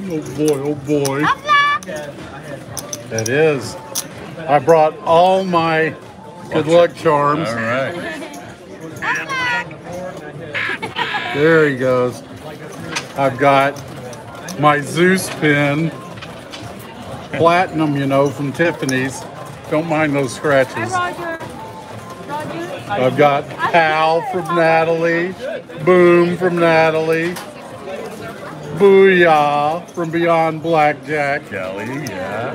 Oh boy, oh boy. That is. I brought all my good luck charms. All right. There he goes. I've got my Zeus pin. Platinum, you know, from Tiffany's. Don't mind those scratches. Roger. Roger. I've got Pal from Natalie. Boom from Natalie. Booyah from Beyond Blackjack. Kelly, yeah.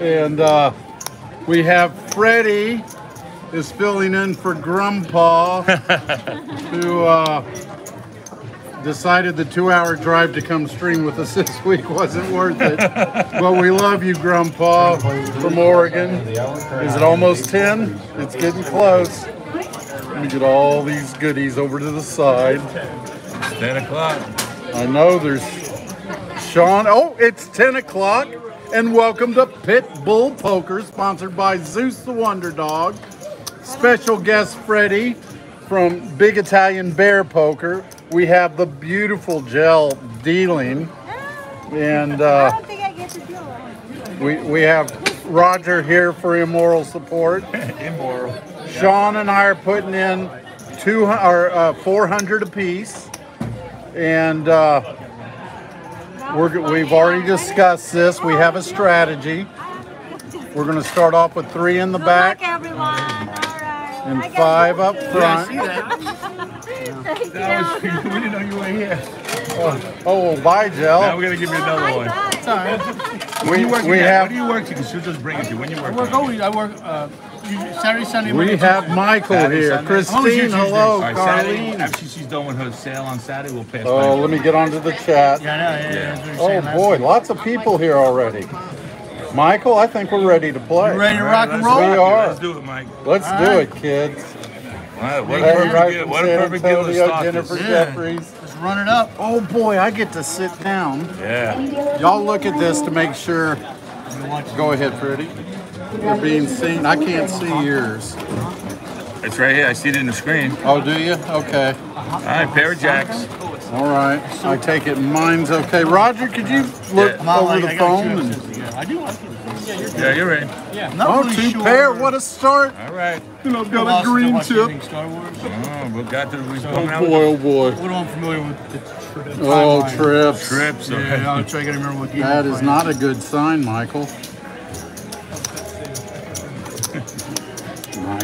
And uh, we have Freddie is filling in for Grandpa, who uh, decided the two-hour drive to come stream with us this week wasn't worth it. but we love you, Grandpa, from Oregon. Is it almost 10? It's getting close. Let me get all these goodies over to the side. 10 o'clock. I know there's Sean. Oh, it's 10 o'clock. And welcome to Pit Bull Poker, sponsored by Zeus the Wonder Dog. Special guest Freddie from Big Italian Bear Poker. We have the beautiful gel dealing. And I uh, don't think I get to deal we, we have Roger here for immoral support. Immoral. Sean and I are putting in two or uh, 400 apiece, and uh, we're, we've already discussed this. We have a strategy. We're going to start off with three in the Good back luck, everyone. All right. and I got five you. up front. Thank you. That was, we didn't know you were here. Oh, oh, bye, Now Gel. we're gonna give you another Bye, one. bye. It's all right. We, When you work we have What do you work to? Because she'll just bring it to you. When you work I work always. I work uh, usually Saturday, Sunday, we have Michael Saturday, here. Sunday? I'm always here Christine, Tuesdays. hello. All right, Saturday, Carlene. after she's done with her sale on Saturday, we'll pass Oh, let me get onto the chat. Yeah, I know. Yeah, yeah, that's what you're Oh saying boy, week. lots of people here already. Michael, I think we're ready to play. You ready to rock and roll? We are. Let's do it, Mike. Let's All do right. it, kids. All right, what a Hey, perfect, right deal- from what a San perfect deal to Antonio, start Jennifer this. Yeah. Jeffries. Let's run it up. Oh boy, I get to sit down. Yeah. Y'all look at this to make sure. You watch- Go ahead, Freddie. You're being seen. I can't see yours. It's right here. I see it in the screen. Oh, do you? Okay. All right, pair of jacks. All right. I take it mine's okay. Roger, could you look Yeah. Over like, the I phone? And, episodes. I do like it. Yeah, you're Yeah, you're in. Yeah, not oh, really two sure. pair. What a start. All right. And I've got a green watch chip. Star Wars. Oh, we got to. We're Oh coming out boy, oh boy. What am familiar with the tri- Oh, timeline. trips. with trips. Okay. Yeah, I'll try to remember what game That playing. not a good sign, Michael.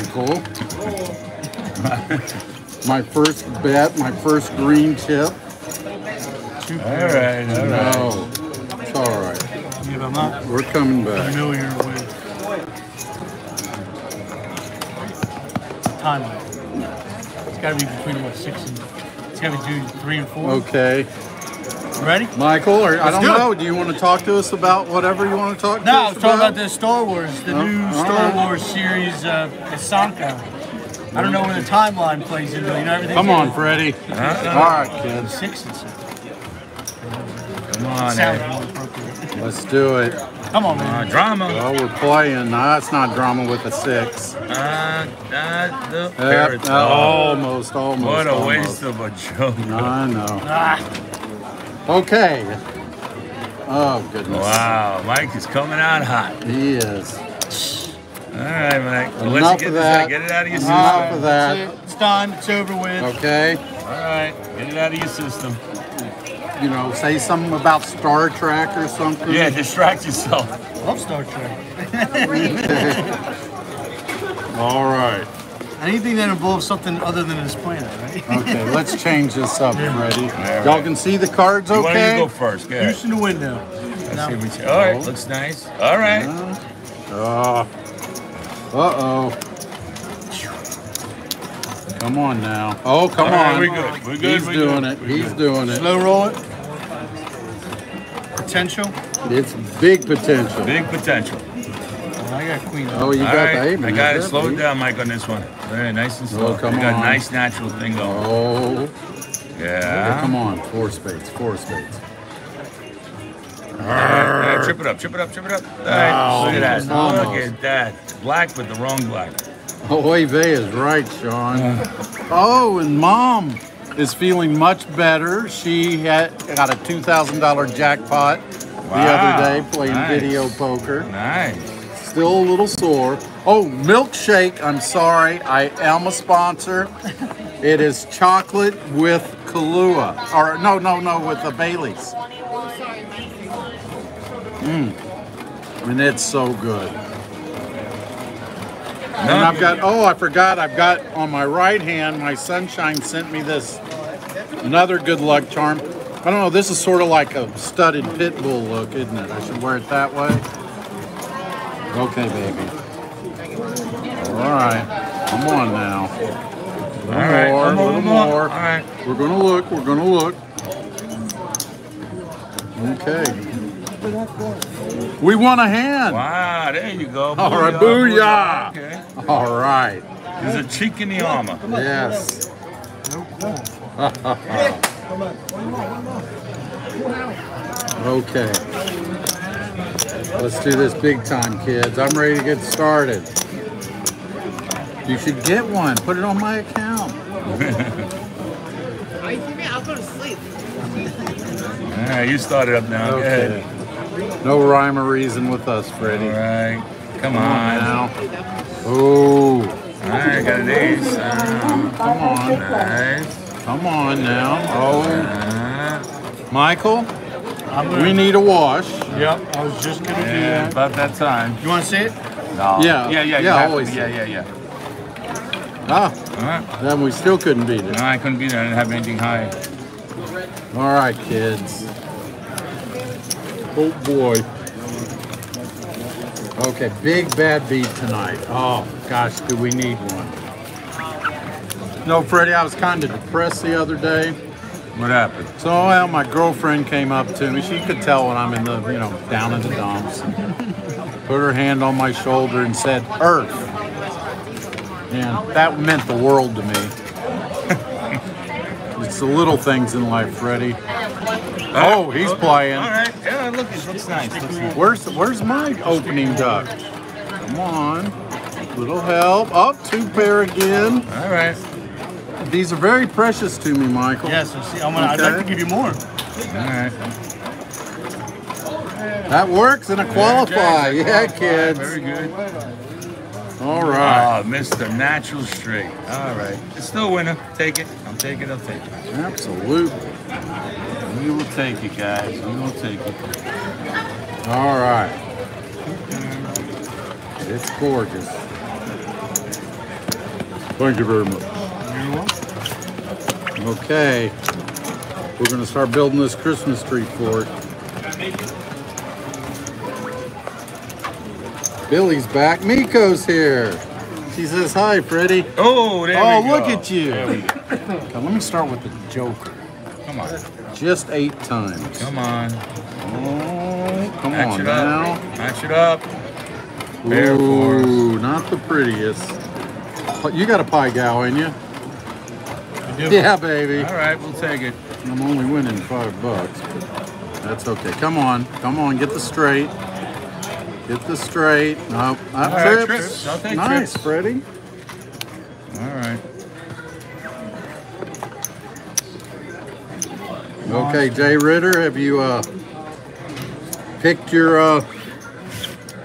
Michael. my first bet, my first green. Two All right, all right. No, it's all right. Yeah, but I'm not We're coming back. familiar with timeline. It's got to be between what six and it's got to be two, three and four. Okay, ready? Michael, or I don't do it. know. Do you want to talk to us about whatever you want to talk to No, I us was talking about about? the Star Wars, the Oh, new all Star right. Wars series, uh, Ahsoka. I don't know where the timeline plays into it. You know everything. Come on, Freddie. All right, kids, Six and seven. Come on, Ed. let's do it. Come on, Uh, drama. Oh, we're playing. No, that's not drama with a six. Uh, uh, the Yep, uh, almost, almost. What a almost. waste of a joke. I know. Ah, Okay. Oh goodness. Wow, Mike is coming out hot. He is. All right, Mike. Well, Enough let's get of that. out. Get it out of your Enough system. of that. it. It's done. It's over with. Okay. All right, get it out of your system. You know, say something about Star Trek or something. Yeah, distract yourself. Love Star Trek. All right. Anything that involves something other than this planet, right? Okay, let's change this up, Freddie. right. Y'all can see the cards You want to okay? go first? Go ahead. Juice in the window. Let's No. see what All right, looks nice. All right. Uh oh. Come on now. Oh, come All right, on. we're good. We're good. He's we're doing good. it. We're He's good. doing it. Slow roll it. Potential. It's big potential. Big potential. Oh, I got queen. Oh, you All got right, the eight. I got it. Slow it down, Mike, on this one. Very nice and slow. Oh, come you got on. a nice natural thing going. Oh, Yeah. come on. Four spades. Four spades. Trip it up, trip it up, trip it up. All right, look at that. Almost. Look at that. Black with the wrong black. Oh, Eve is right, Sean. Oh, and mom. is feeling much better. She had got a two thousand dollar jackpot the other day playing nice. video poker. Nice. Still a little sore. Oh, milkshake. I'm sorry. I am a sponsor. It is chocolate with Kahlua. Or no, no, no, with the Bailey's. Mmm. And it's so good. And I've got, oh, I forgot, I've got on my right hand, my sunshine sent me this, another good luck charm. I don't know, this is sort of like a studded pit bull look, isn't it? I should wear it that way. Okay, baby. All right, come on now. A little All right. more, a little more. more. All right. We're gonna look, we're gonna look. Okay. We won a hand. Wow, there you go. All right, booyah. Okay. All right. There's a cheek in the armor. Yes. okay. Let's do this big time, kids. I'm ready to get started. You should get one. Put it on my account. I'll go to sleep. All right, you start it up now. Go Okay. ahead. No rhyme or reason with us, Freddie. All right. Come Come on on. now. Oh, All right, got an ace. Uh, come on. nice. Come on now. Oh, Uh, Michael, I'm gonna, we need a wash. Yep, I was just gonna do that. about that time. You want to see it? No. Yeah, Yeah, yeah, yeah, have to always. Yeah, yeah, yeah. Ah, All right. then we still couldn't beat it. No, I couldn't be there. I didn't have anything high. All right, kids. Oh boy. Okay, big bad beat tonight. Oh gosh, do we need one? No, Freddie, I was kind of depressed the other day. What happened? So, well, my girlfriend came up to me. She could tell when I'm in the, you know, down in the dumps. Put her hand on my shoulder and said, Earth. And that meant the world to me. it's the little things in life, Freddie. Oh, he's oh, playing. All right. Yeah, look, it looks nice. Looks nice. Where's where's my opening duck? Come on. Little help. Up oh, two pair again. All right. These are very precious to me, Michael. Yes, I see. I'm gonna, I'd like to give you more. All right. That works in a qualify. Yeah, Yeah, qualify. kids. Very good. All right. Ah, oh, Mr. Natural Straight. All right. It's still a winner. Take it. I'll take it. I'll take it. Absolutely. We will take it, guys. We will take it. All right. It's gorgeous. Thank you very much. Okay. We're going to start building this Christmas tree for it. Billy's back. Miko's here. She says hi, Freddie. Oh, there Oh, we go. look at you. There. Okay, let me start with the Joker. Come on. Just eight times. Come on. Oh, come Match on it now. up. Match it up. Bear Ooh, not the prettiest. But you got a pie gal in you. Do. Yeah, baby. All right, we'll take it. I'm only winning five bucks. That's okay. Come on, come on, get the straight. Get the straight. No, that All right, trips. trips. Nice, trips. Freddie. All right. Okay, Jay Ritter, have you uh, picked your uh,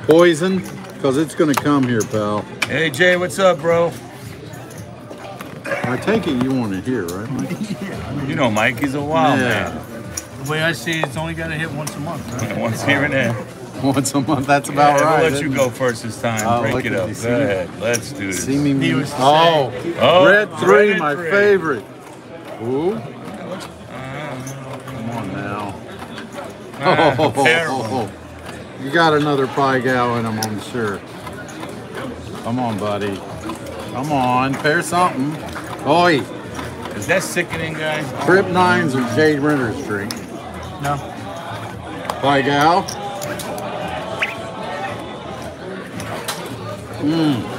poison? Because it's going to come here, pal. Hey, Jay, what's up, bro? I take it you want it here, right? Mike? You know Mike, he's a wild Yeah. The way I see it, it's only got to hit once a month. Right? man. Once here and there. Once a month, that's about Yeah, right. We'll let you isn't go first this time. Oh, Break it up. Go see? ahead. Let's do this. See me. He was oh, Oh, red three, red my three. favorite. Ooh, Uh, come on now. ah, fair one. Oh, you got another pie gal in them, I'm sure. Come on, buddy. Come on, pair something. Oi, Is that sickening, guys? trip nines or Jade Ritter Street. No. Pie gal. Mmm.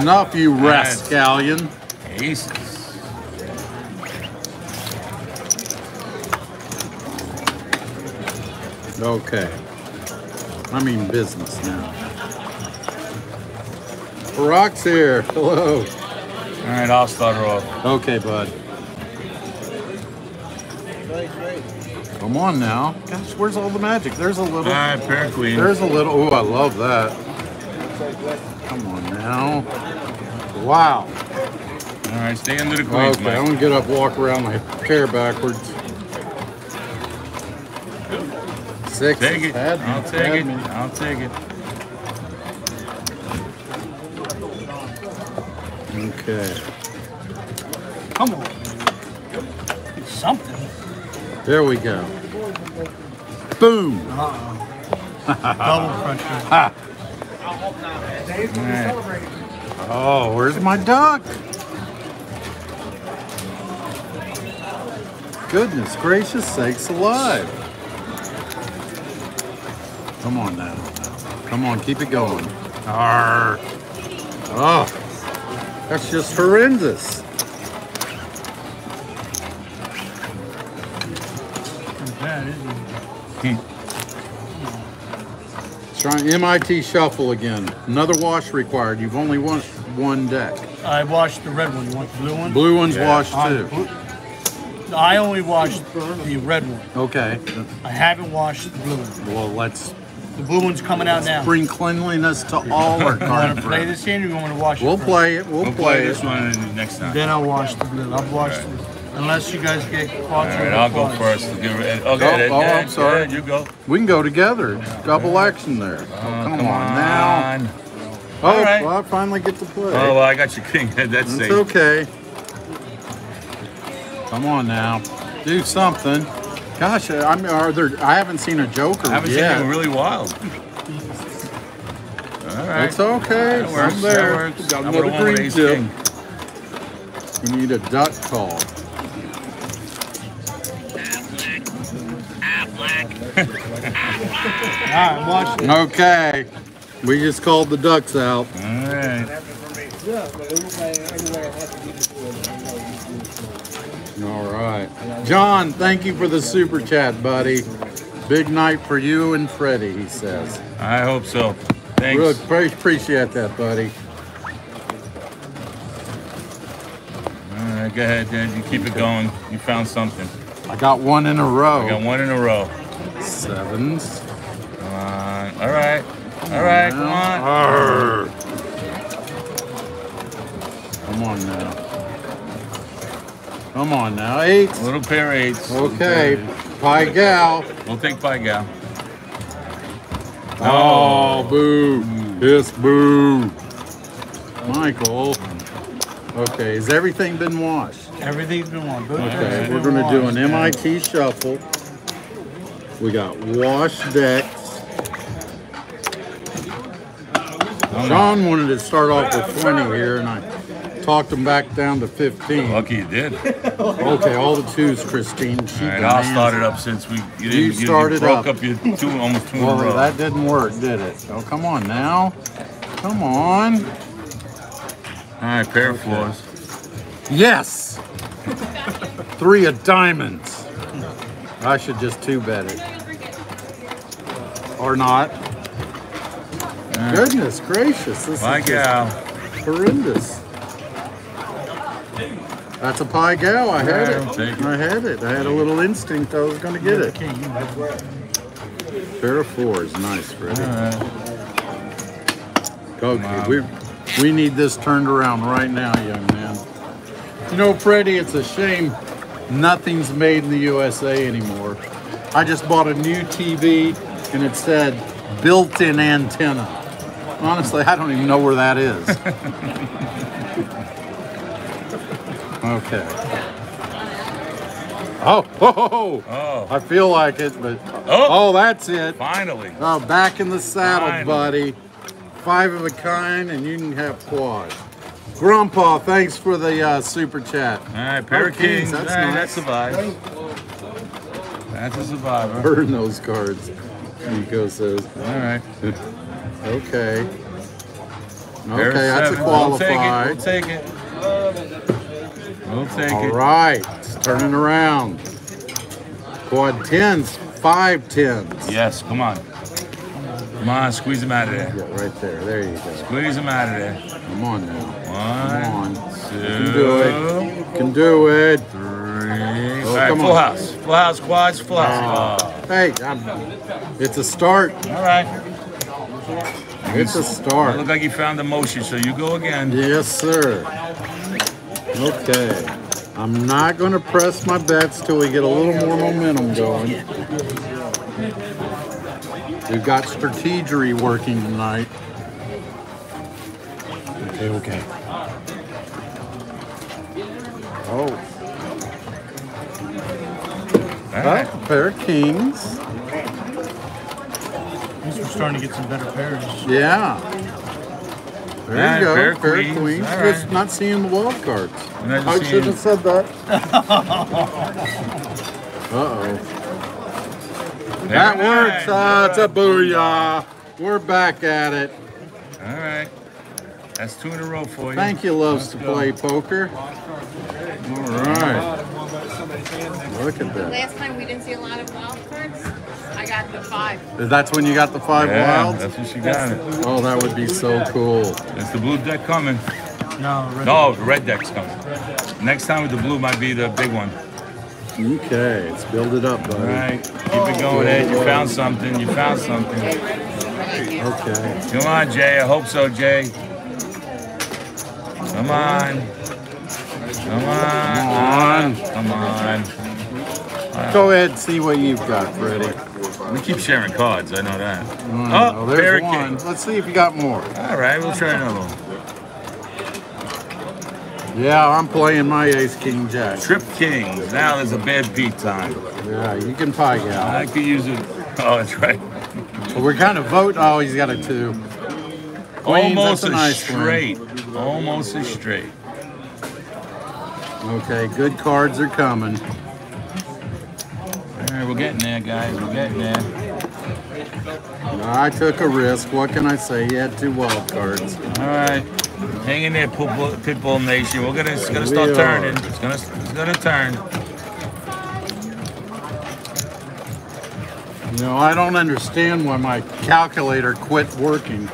Enough, you rascallion. Aces. Okay. I mean business now. Barack's here. Hello. All right, I'll start her off. Okay, bud. Come on now. Gosh, where's all the magic? There's a little. Ah, right, Pear Queen. There's a little. Oh, I love that. Come on now. Wow. All right, stay under the queens, Okay, I'm Mike. gonna get up, walk around my chair backwards. Six. Take it. I'll take it. I'll take it. Okay. Come on. Something. There we go. Boom. Double pressure. Ha. All right. Oh, where's my duck? Goodness gracious sakes alive. Come on now. Come on, keep it going. Arr. Oh, that's just horrendous. That is Try MIT shuffle again. Another wash required. You've only washed one deck. I washed the red one. You want the blue one? Blue one's Yeah. washed too. I only washed the red one. Okay. I haven't washed the blue one. Well, let's The blue one's coming out now. bring cleanliness to all our You want card to play this game or you want to wash it We'll first? play it. We'll, We'll play, play it. this one next time. Then I'll wash the blue. I've washed Okay. it. Unless you guys get All quads. right, I'll go first. to Get rid- Okay, Oh, then, oh, yeah, I'm sorry. yeah, you go. We can go together. Double action there. Oh, Oh, come, on, now. Oh, All right. well, I finally get to play. Oh, well, I got your king. That's safe. it's safe. okay. Come on now. Do something. Gosh, uh, I mean, are there? I haven't seen a Joker I haven't yet. seen you really wild. All right. It's okay. That works, I'm there. that works. Got another would've won with green tip. king. We need a duck call. All right, watch it. Okay. We just called the ducks out. All right. All right. John, thank you for the super chat, buddy. Big night for you and Freddie, he says. I hope so. Thanks. Really pre- appreciate that, buddy. All right, go ahead, Dad. You keep it going. You found something. I got one in a row. I got one in a row. Sevens. Come on. All right. All right, come on. Arr. Come on now. Come on now. Eight. Little pair eights. Okay. Pie gal. We'll take by gal. Oh, oh, boo. Yes, boo. Michael. Okay, has everything been washed? Everything's been washed. Okay, we're gonna do an. MIT shuffle. We got wash decks. Oh, Sean wanted to start off with 20 here, and I talked him back down to 15. Lucky you did. Okay, all the twos, Christine. She right, I'll start it up since we you, didn't, you, started broke up. up. your two almost two in a Well, row. that didn't work, did it? Oh, come on now. Come on. All right, pair of fours. Yes! Three of diamonds. I should just two bet it. Or not. Goodness gracious, this By is gal. horrendous. That's a pie gal. I had it. it. I had it. I had a little instinct I was going to get it. Okay, you know. Pair of fours. Nice, Freddie. Right. Okay, Wow. we we need this turned around right now, young man. You know, Freddie, it's a shame nothing's made in the USA anymore. I just bought a new TV and it said built-in antenna. Honestly, I don't even know where that is. okay. Oh, oh, oh, oh. Oh, I feel like it, but Oh. oh, that's it. finally. Oh, back in the saddle, Finally. buddy. Five of a kind, and you can have quad. Grandpa, thanks for the uh, super chat. All right, pair of kings, that's All right, nice. that survives. That's a survivor. Burn those cards. Nico says. All right. Okay. Okay, that's a sevens. We'll take it. We'll take it. We'll take All it. right, it's turning around. Quad tens, five tens. Yes, come on. Come on, squeeze them out of there. Yeah, right there. There you go. Squeeze them out of there. Come on now. One, Come on. Can do it. Can do it. Three. Oh, All right, come full on. house. Full house quads, full house. Oh. Oh. Hey, I'm, it's a start. Oh, all right. It's a It start. looked like you found the motion, so you go again. Yes, sir. Okay. I'm not going to press my bets till we get a little more momentum going. We've got strategery working tonight. Okay, okay. Oh, All right. oh, pair of kings. At least we're starting to get some better pairs. Yeah. There Yeah, you go. pair Pair, of of queens. queens. All Just not seeing the wild cards. I'm not I seeing- should have said that. Uh-oh. That Very works. nice. Ah, it's a booyah. We're back at it. All right. That's two in a row for you. Thank you, loves to Let's go. play poker. All right. Look at that. Last time we didn't see a lot of wild cards. I got the five. That's when you got the five Yeah, wilds? that's what she got. it. Oh, that would be so cool. It's the blue deck coming. No, red No, the red deck's coming. Next time with the blue might be the big one. Okay, let's build it up, buddy. All right, Keep it going, Ed. You found something. You found something. Okay. Come on, Jay. I hope so, Jay. Come on. Come on. Come on. Go ahead and see what you've got, Freddie. We keep sharing cards. I know that. Mm, oh, Oh, there's Barricade. one. Let's see if you got more. All right, we'll try another one. Yeah, I'm playing my ace king jack. Trip Kings. Now there's a bad beat time. Yeah, you can pie gal. I could use it. Oh, that's right. We're kind of voting. Oh, he's got a two. Queens, Almost a nice one. straight. Almost a straight. Okay, good cards are coming. All right, we're getting there, guys. We're getting there. I took a risk. What can I say? He had two wild cards. All right, hang in there, Pitbull, Pitbull Nation. We're gonna, it's gonna start We are. turning. It's gonna, it's gonna turn. You know, I don't understand why my calculator quit working.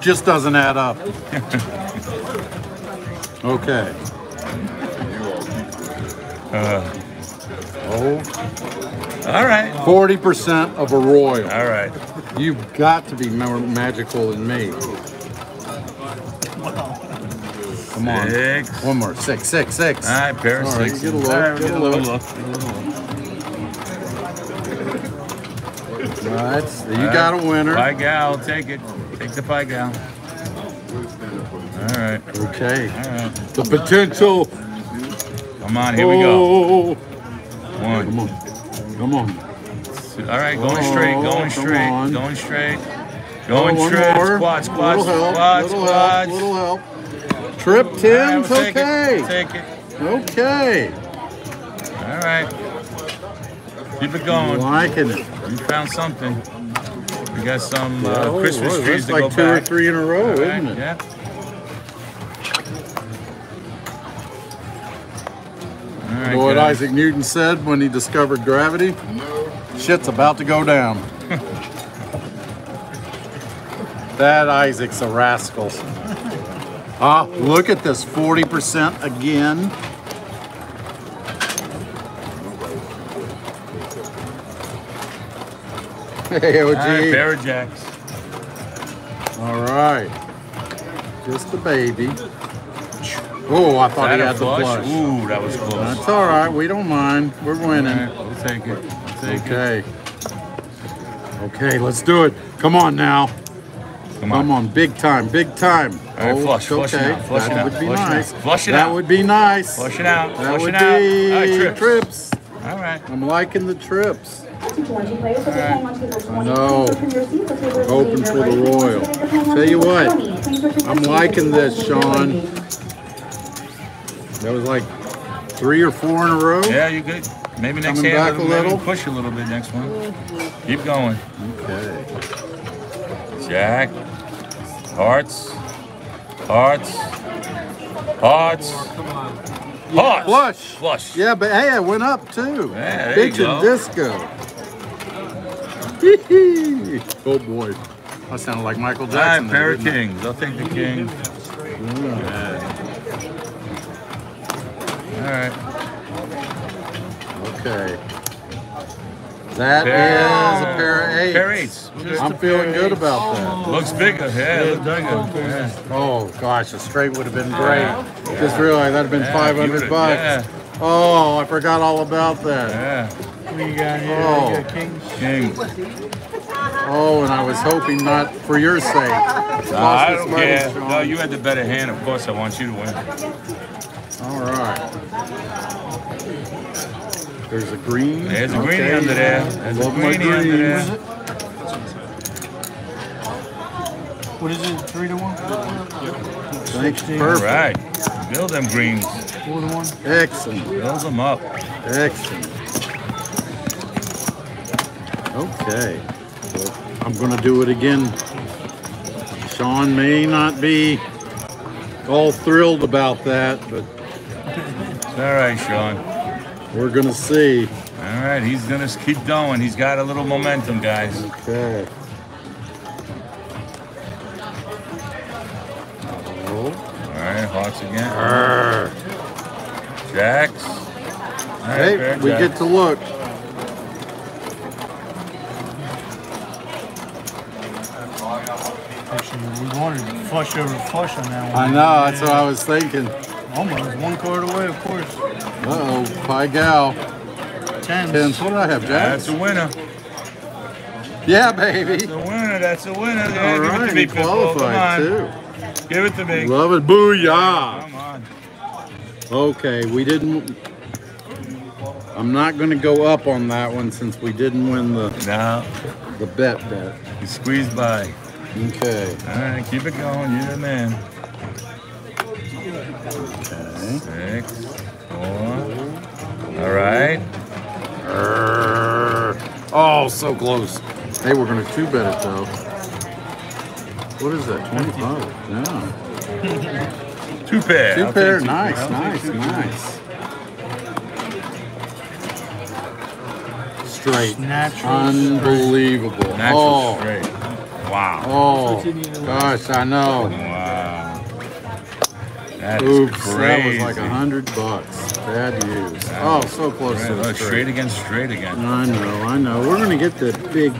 Just doesn't add up. okay. Uh, Oh, all right, 40% of a royal. all right. You've got to be more magical than me. Come on. Six. One more. Six, six, six. All right, pair of sixes. get a look, All right, get a get a little look. look. Get a little look. All right, so you All right. got a winner. Pie gal, take it. Take the pie gal. All right, Okay. all right. The potential. Come on, here we go. Oh, One. Come on. All right, going straight, Oh, going straight, on. going straight. Oh, Going straight. more. Squats, squats, little help, squats, little squats. help, little help. Trip All right, tens, we'll take it, okay. Take it. Okay. All right. Keep it going. liking it. You found something. We got some uh, Oh, Christmas boy, trees that's to like go two or three in a row, right, isn't it? Yeah. Right, know what guys. Isaac Newton said when he discovered gravity? Shit's about to go down. that Isaac's a rascal. Ah, look at this 40% again. Hey, All right, OG. of jacks. All right. Just a baby. Oh, I thought That he a had the flush? flush. Ooh, that was close. That's all right. We don't mind. We're winning. right, we'll take it. We'll take it. Okay. Okay, let's do it. Come on now. Come on. Come on, big time, big time. All right, oh, flush, it's flush it okay. out, flush that it out, would be flush it out. nice. Flush it that out. would be nice. Flush it out, That flush would it out. be All right, trips. trips. All right. I'm liking the trips. I know. Hoping for the royal. Tell you what, I'm liking this, Sean. That was like three or four in a row. Yeah, you good. Maybe next Coming hand, back a maybe little. push a little bit next one. Keep going. Okay. Jack. Hearts. Hearts. Hearts. Hearts. Flush. Flush. Yeah, but hey, I went up too. Yeah, there you go. and disco. Oh boy. I sounded like Michael All right, Jackson. pair of I? kings. I'll take the king. Mm. Right. Okay. That is Pair- a pair of eights. Pair eights. Just I'm a feeling good about that. Oh. Looks bigger. Yeah, looks bigger. Oh, yeah. Oh gosh, a straight would have been great. Just realized that'd have been Yeah, 500 bucks. yeah. Oh, I forgot all about that. Yeah. What you got here? Oh. You got kings. King. Oh, and I was hoping not for your sake. Nah, Lost I don't care. No, you had the better hand. Of course, I want you to win. All right. There's a green. There's a Okay. greenie under there. There's Love my greenie under there. greens. What is it? Three to one? Thanks. All Perfect. right. Build them greens. Four to one? Excellent. Build them up. Excellent. Okay. Well, I'm going to do it again. Sean may not be all thrilled about that, but It's all right, Sean. we're going to see. All right, he's gonna keep going. He's got a little momentum, guys. Okay. Oh. All right, Hawks again. Arr. Jacks. All right, Hey, fair we jack. get to look. We wanted flush over flush on that one. I know, that's what I was thinking. Almost one card away, of course. Uh-oh, Pi Gal. Ten. Tens. What did I have, Jack? That's a winner. Yeah, baby. That's a winner. That's a winner. Yeah, All give it right, to me, he qualified Come too. Give it to me. Love it. Booyah. Come on. Okay, we didn't. I'm not going to go up on that one since we didn't win the, Now, the bet bet. you squeezed by. Okay. All right, keep it going. You're the man. Okay. Six, four. All right. Arr. Oh, so close. Hey, we're going to two bet it though. What is that? 25? Yeah. Two pair. Two I'll pair. take two. Nice, I'll nice, two. nice. Straight. Natural Unbelievable. Natural oh, straight. Wow. oh, gosh, I know. Wow. That is Oops, crazy. that was like a hundred bucks. Bad use. Oh, so close Right, to the straight straight. against straight again. I know, I know. We're gonna get the big,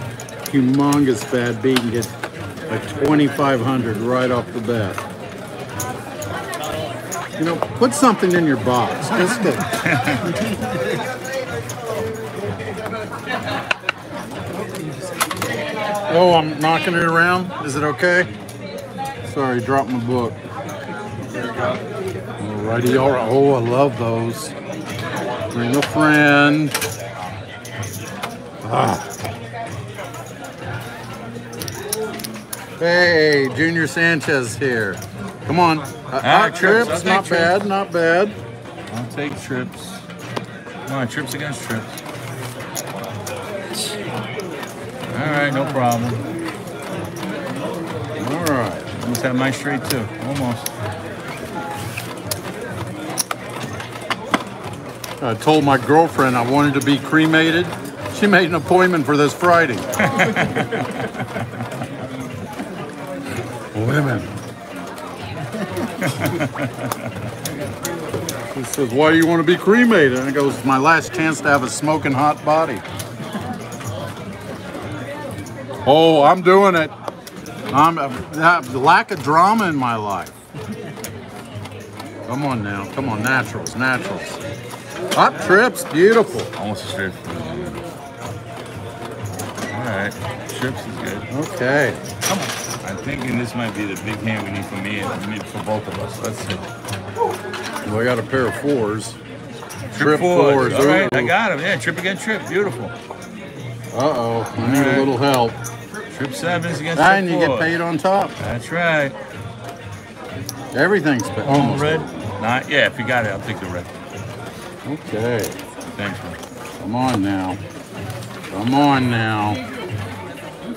humongous bad beat and get a 2,500 right off the bat. You know, put something in your box. Just to, oh, I'm knocking it around. Is it okay? Sorry, dropped my book. Alrighty, all right. Oh, I love those. Bring a friend. Ah. Hey, Junior Sanchez here. Come on. Uh, Ah, trips. trips, not trips. bad, not bad. I'll take trips. Come on, trips against trips. All right, no problem. All right. Almost had my straight too. Almost. I told my girlfriend I wanted to be cremated. She made an appointment for this Friday. Women. she says, Why do you want to be cremated? And I goes, My last chance to have a smoking hot body. Oh, I'm doing it. I'm the lack of drama in my life. Come on now, come on, naturals, naturals. Hot trips, beautiful. Almost a straight. for me. All right, trips is good. Okay. I'm thinking this might be the big hand we need for me and maybe for both of us. Let's see. Well, I got a pair of fours. Trip, fours. All right, I got him. Yeah, trip against trip. Beautiful. Uh-oh, I need right. a little help. Trip sevens against And trip you get paid on top. That's right. Everything's paid. On Almost. red. Not, yeah, if you got it, I'll take the red. Okay. Thanks, man. Come on now. Come on now.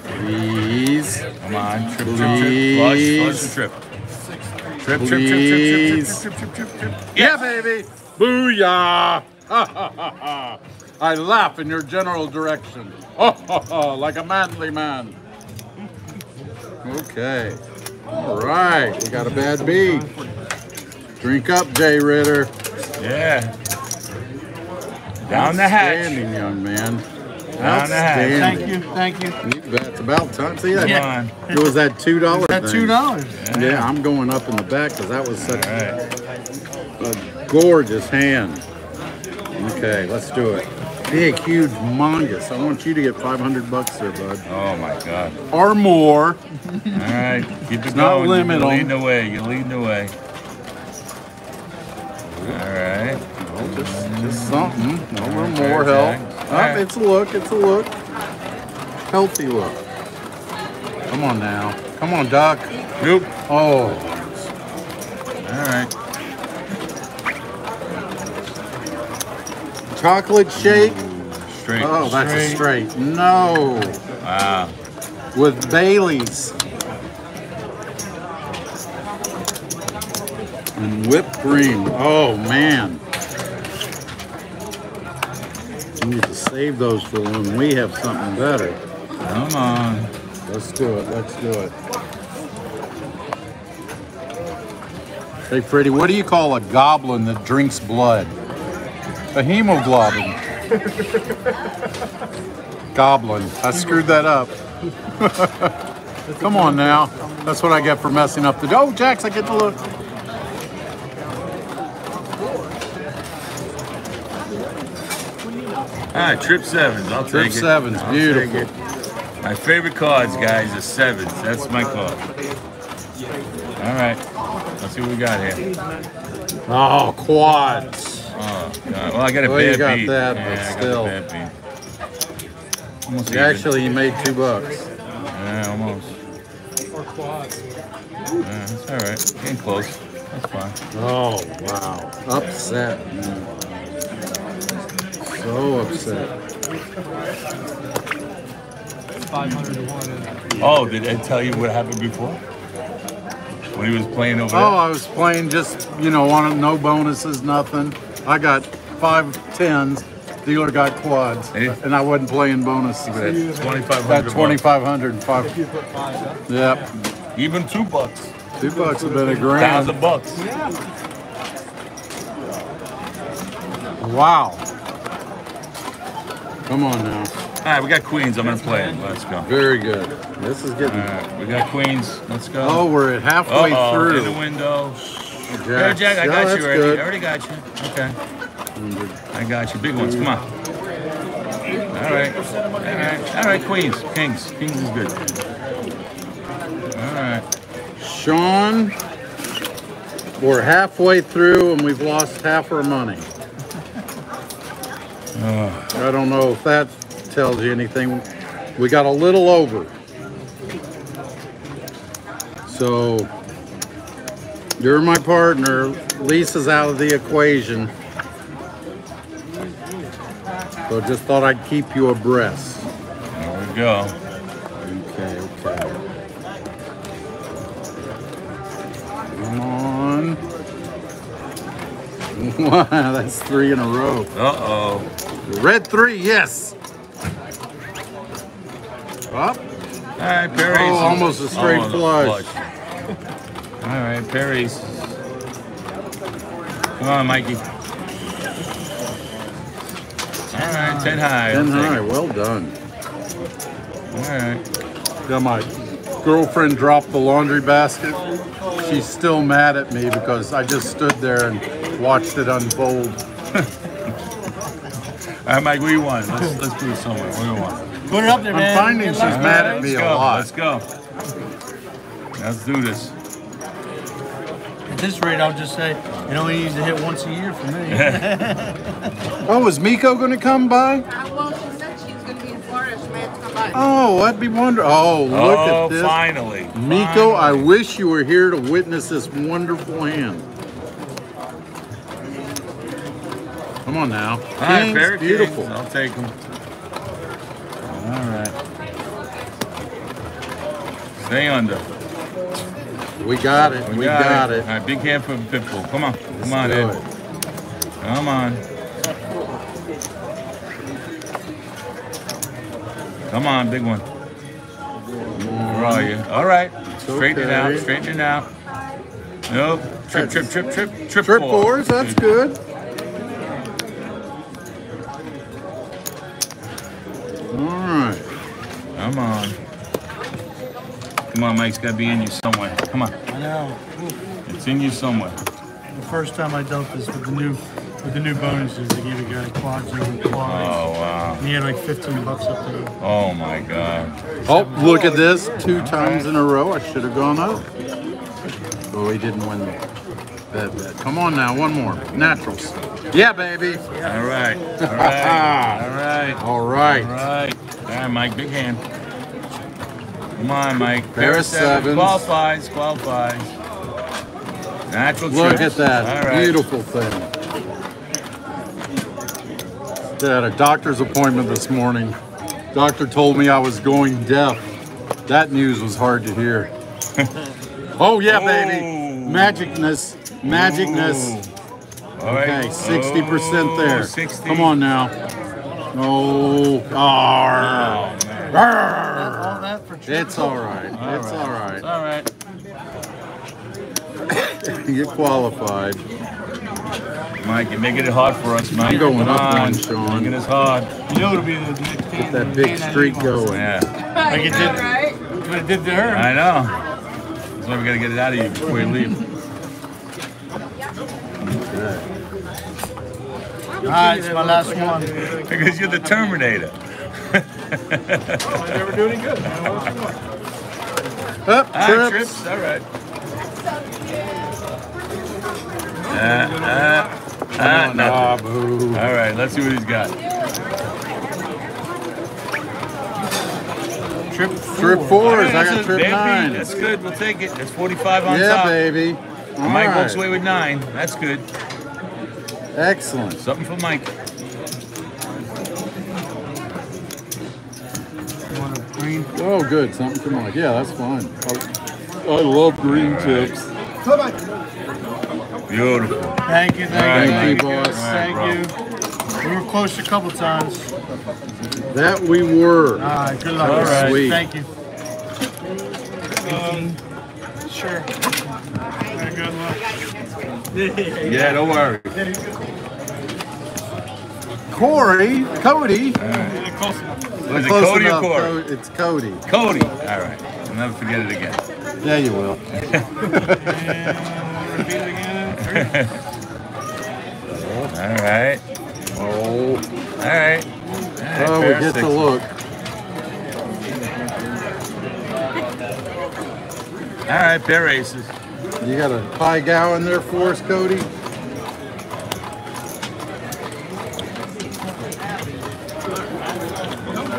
Please. Come on, trip, trip, trip. Flush, flush the trip. Trip, trip, trip, trip, trip, trip, trip, trip, trip, trip. Yeah, baby. Booyah. I laugh in your general direction. like a manly man. Okay. All right. We got a bad beat. Drink up, Jay Ritter. Yeah. Down the hatch. Outstanding, young man. Down the hatch. Thank you, thank you. You bet. It's about time. See that? Come on. It was that two dollar. That two dollars. Yeah, I'm going up in the back because that was such All right. a gorgeous hand. Okay, let's do it. Big, huge, humongous. I want you to get 500 bucks there, bud. Oh my God. Or more. All right. Keep it not going. limit You're 'em. leading the way. You're leading the way. All right. Just, just something. A little more help. Oh, Alright. it's a look. It's a look. Healthy look. Come on now. Come on, Doc. Nope. Oh, All right. chocolate shake. Straight. Oh, that's a straight. No. Wow. With Bailey's. And whipped cream. Oh, man. We need to save those for when we have something better. Come on. Let's do it. Let's do it. Hey, Freddie, what do you call a goblin that drinks blood? A hemoglobin. goblin. I screwed that up. Come on now. That's what I get for messing up the. Oh, Jax, I get to look. All right, trip sevens. I'll Trip take it. Trip sevens, beautiful. it. My favorite cards, guys, are sevens. That's my card. All right. Let's see what we got here. Oh, quads. Oh, God. Well, I got a Well, bad you got beat. that, but yeah, the still. bad beat. Almost even. Actually, you made two bucks. Yeah, almost. Yeah, that's all right. Getting close. That's fine. Oh, wow. Upset. So upset. Oh, did Ed tell you what happened before? When he was playing over Oh, there? I was playing just, you know, on no bonuses, nothing. I got five tens. Dealer got quads. Hey. And I wasn't playing bonuses. That 2500 Got bucks. 2500 and five. Yep. Even two bucks. Two bucks have been a grand. Thousand bucks. Wow. Come on now. All right, we got queens. I'm gonna play it. Let's go. Very good. This is getting. right, we got queens. Let's go. Oh, we're at halfway Uh-oh, through. in the window. Jack. There, Jack. I got you already. good. I already got you. Okay. I got you. Big ones. Come on. All right. All right. All right. Queens. Kings. Kings is good. All right. Sean, we're halfway through and we've lost half our money. I don't know if that tells you anything. We got a little over. So you're my partner. Lisa's out of the equation. So just thought I'd keep you abreast. There we go. Okay, okay. Come on. Wow, that's three in a row. Uh oh. Red three, yes. Up. All right, pair Oh, almost a straight Almost flush. flush. All right, aces. Come on, Mikey. All right, ten high. I'll Ten high, it. well done. All right. Got my girlfriend dropped the laundry basket. She's still mad at me because I just stood there and watched it unfold. All right, Mike, what do you want? Let's let's do it somewhere. What do you want? Put it up there, I'm finding she's mad at me Let's a go. lot. Let's go. Let's do this. At this rate, I'll just say it only needs to hit once a year for me. Oh, is Miko going to come by? Uh, well, she said she's gonna be in Florida. She may have to come by. Oh, that'd be wonderful. Oh, look oh, at this. finally. Miko, I wish you were here to witness this wonderful hand. Come on now. All right, Kings, beautiful. kings. I'll take them. All right. Stay under. We got it. We, got, it. All right, big hand for Pitbull. Come on. Come Let's on, do Ed. it. Come on. Come on, big one. Where are you? All right. Straighten it out. Straighten it out. Nope. Trip, trip, trip, trip, trip. Trip four. fours, that's good. Come on. Come on, Mike's got to be in you somewhere. Come on. I know. It's in you somewhere. The first time I dealt this with the new with the new bonuses, they gave a guy quads over quads. Oh, wow. And he had like 15 bucks up there. Oh, my God. Oh, look at this. Two times in a row. I should have gone up. Oh, he didn't win that bet. Come on now. One more. Naturals. Yeah, baby. All right. All right. All right. All All right. right. All right, Mike. Big hand. Come on, Mike. Pair of sevens. Qualifies. Qualifies. Natural Look trips. at that. All right. Beautiful thing. Had a doctor's appointment this morning. Doctor told me I was going deaf. That news was hard to hear. oh yeah, baby. Oh. Magicness. Magicness. All right. Okay, 60% Oh, there. 60. Come on now. Oh, arr. All Arr. It's all right. It's all right. All right. You qualified. Mike, you're making it hard for us, Mike. I'm going Come up on. one, Sean. Making us hard. You know it'll be the next Get that big streak going. Yeah. Like it did, right? what it did to her. I know. That's why we gotta get it out of you before you leave. All right, it's my last one. Because you're the Terminator. Never do any good. Up, Ah, trips. trips. All right. Uh, uh, uh, nothing. Ah, boo. All right, let's see what he's got. Trip Trip All fours. right, I got it, trip baby. nine. That's good. We'll take it. That's 45 on Yeah, top. baby. All Mike right. walks away with nine. That's good. Excellent. Something for Mike. You want a green? Oh, good. Something for Mike. Yeah, that's fine. I, I love green tips. Beautiful. Thank you, thank right, you, thank you, boss. All right, thank you. We were close a couple times. That we were. All right, good luck. All right. Sweet. Thank you. Um, sure. Very good luck. Yeah, don't worry. Corey, Cody. Was it Close Cody or Corey? Co- It's Cody. Cody. All right. I'll never forget it again. Yeah, you will. Repeat it again. All right. Oh, All right. All right, oh we get to look. All right, pair of aces. You got a pai gow in there for us, Cody?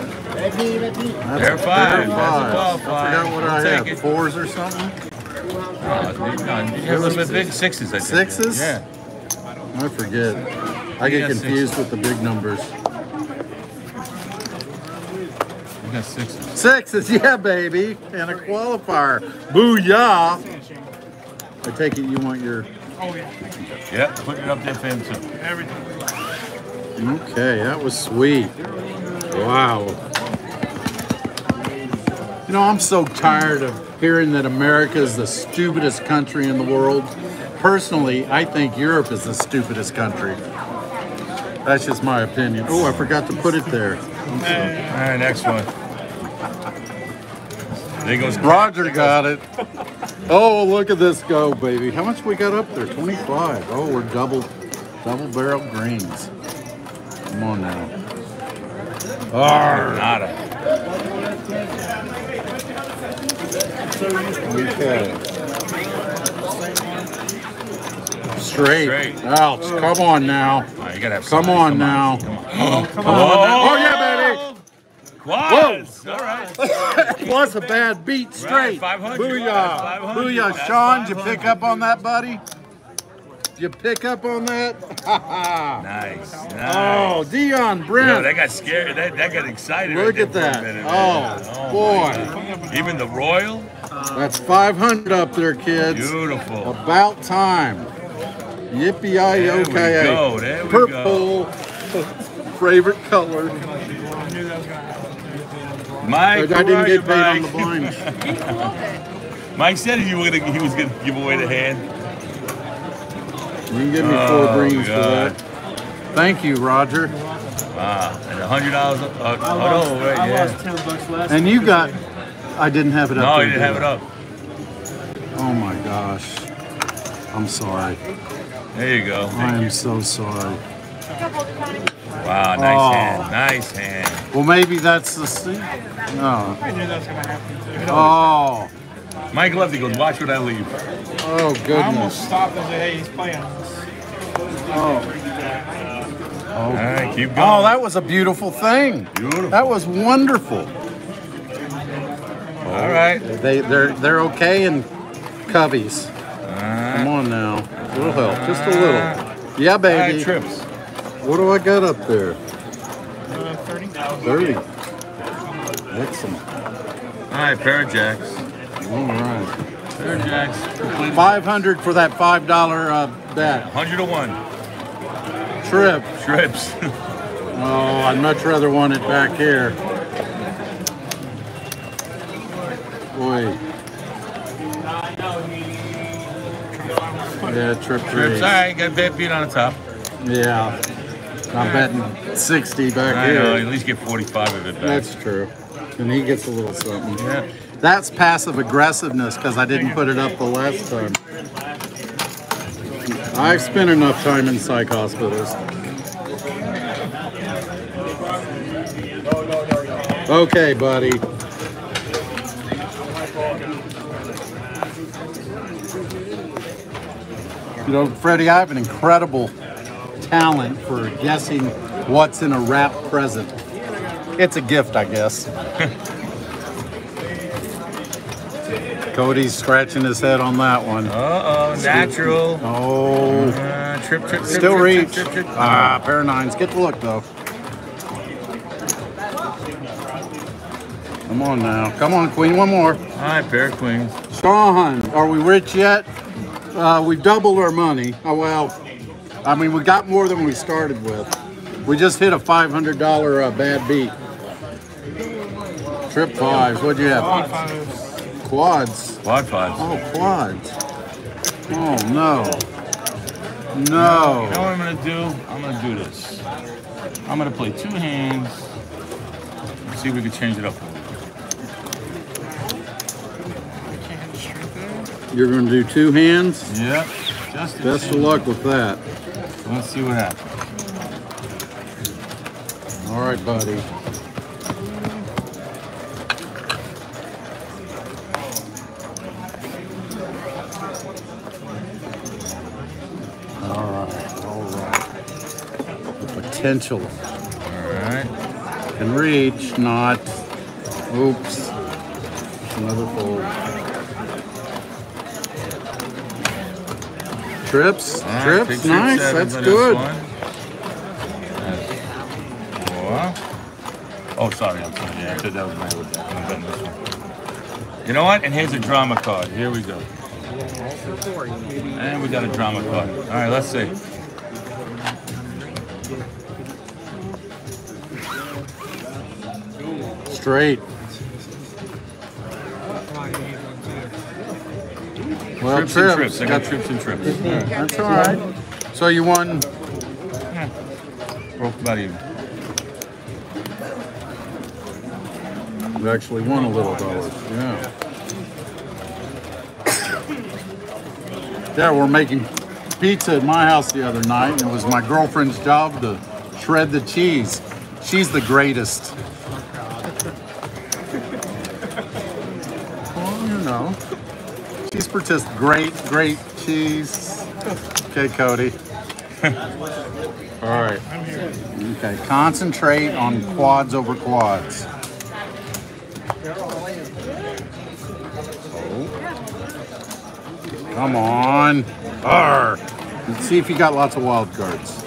That's Pair a of fives. That's a fives. qualifier. I forgot what I We'll have. it. Fours or something? Uh, you have some big sixes, I think. Sixes? Yeah. I forget. I get confused with the big numbers. You got sixes. Sixes, yeah, baby. And a qualifier. Booyah. I take it you want your. Oh, yeah. Yeah, put it up there too. Everything. Okay, that was sweet. Wow. You know, I'm so tired of hearing that America is the stupidest country in the world. Personally, I think Europe is the stupidest country. That's just my opinion. Oh, I forgot to put it there. All right, next one. There goes Roger got it. Oh, look at this go, baby. How much we got up there? 25. Oh, we're double, double barrel greens. Come on now. Arr. Nada. Okay. Straight. Straight. Ouch. Come on now. Right, you gotta have Come on now. Come on. Come on now. Oh, oh yeah, Quads. All right. Plus a bad beat straight. 500. Booyah. 500. Booyah. That's Sean, did you pick up on that, buddy? Did you pick up on that? Nice. oh, Nice. Dion Yo, Brent. that got scared. That, that got excited. Look right at that. a minute, Oh, man. Oh, boy. Even the Royal. That's 500 up there, kids. Beautiful. About time. Yippee yi There okay. go, Purple. Favorite color. I, Mike, I where didn't are you, get paid on the Mike? blinds. Mike said you were gonna, he was gonna give away the hand. You can give me Oh, four greens for that. Thank you, Roger. Wow. And a hundred dollars. Uh, I oh lost, no, right? I Yeah. lost 10 bucks last And you got. I didn't have it up No, there, you didn't did have it up. Oh my gosh. I'm sorry. There you go. I am so sorry. Wow, nice Oh. hand. Nice hand. Well, maybe that's the seat. No. I knew that was gonna happen. Oh. Mike Lefty goes, watch what I leave. Oh goodness. I almost stopped and said, "Hey, he's playing this." All right, keep going. Oh, that was a beautiful thing. Beautiful. That was wonderful. All right. They they're they're okay in cubbies. Uh, Come on now. A little help, just a little. Yeah, all right, baby. trips. What do I got up there? Uh, Thirty. Thirty. Excellent. All right, pair of jacks. All right. Pair of jacks. Five hundred for that five dollar uh, bet. Hundred to one. Trip. Trips. Oh, I'd much rather want it back here. Boy. Yeah, trip trips. three. All right, got a bet beat on the top. Yeah. I'm betting 60 back I know. At least get 45 of it back. That's true. And he gets a little something. yeah. That's passive aggressiveness because I didn't put it up the last time. I've spent enough time in psych hospitals. Okay, buddy. You know, Freddie, I have an incredible talent for guessing what's in a wrap present. It's a gift, I guess. Cody's scratching his head on that one. Uh oh, natural. Oh, Uh, trip, trip, trip. still trip, reach. Trip, trip, trip. Ah, pair of nines. Get the look though. Come on now. Come on, Queen. One more. All right, pair of queens. Sean, are we rich yet? Uh, we doubled our money. Oh well, I mean we got more than we started with. We just hit a five hundred dollar uh, bad beat. Trip fives. What'd you have? Quads. Quad fives. Oh, quads. Oh no. You No. know what I'm gonna do? I'm gonna do this. I'm gonna play two hands. See if we can change it up a little. You're gonna do two hands. Yep. Just Best of luck with that. Let's see what happens. All right, buddy. All right, all right. The potential All right. can reach, not. Oops. Another fold. Trips, right, trips, nice. That's good. one. That's four. Oh, sorry, I'm sorry. Yeah, I said that was my wood. I'm this one. You know what? And here's a drama card. Here we go. And we got a drama card. All right, let's see. Straight. Well, Trips and trips. I got trips and trips. That's all right. So you won. Broke about even. You actually won a little dollars. Yeah. Yeah, we're making pizza at my house the other night, and it was my girlfriend's job to shred the cheese. She's the greatest. Well, you know, she's just great, great cheese. Okay, Cody. All right. Okay, concentrate on quads over quads. Oh. Come on. Arr. Let's see if you got lots of wild cards.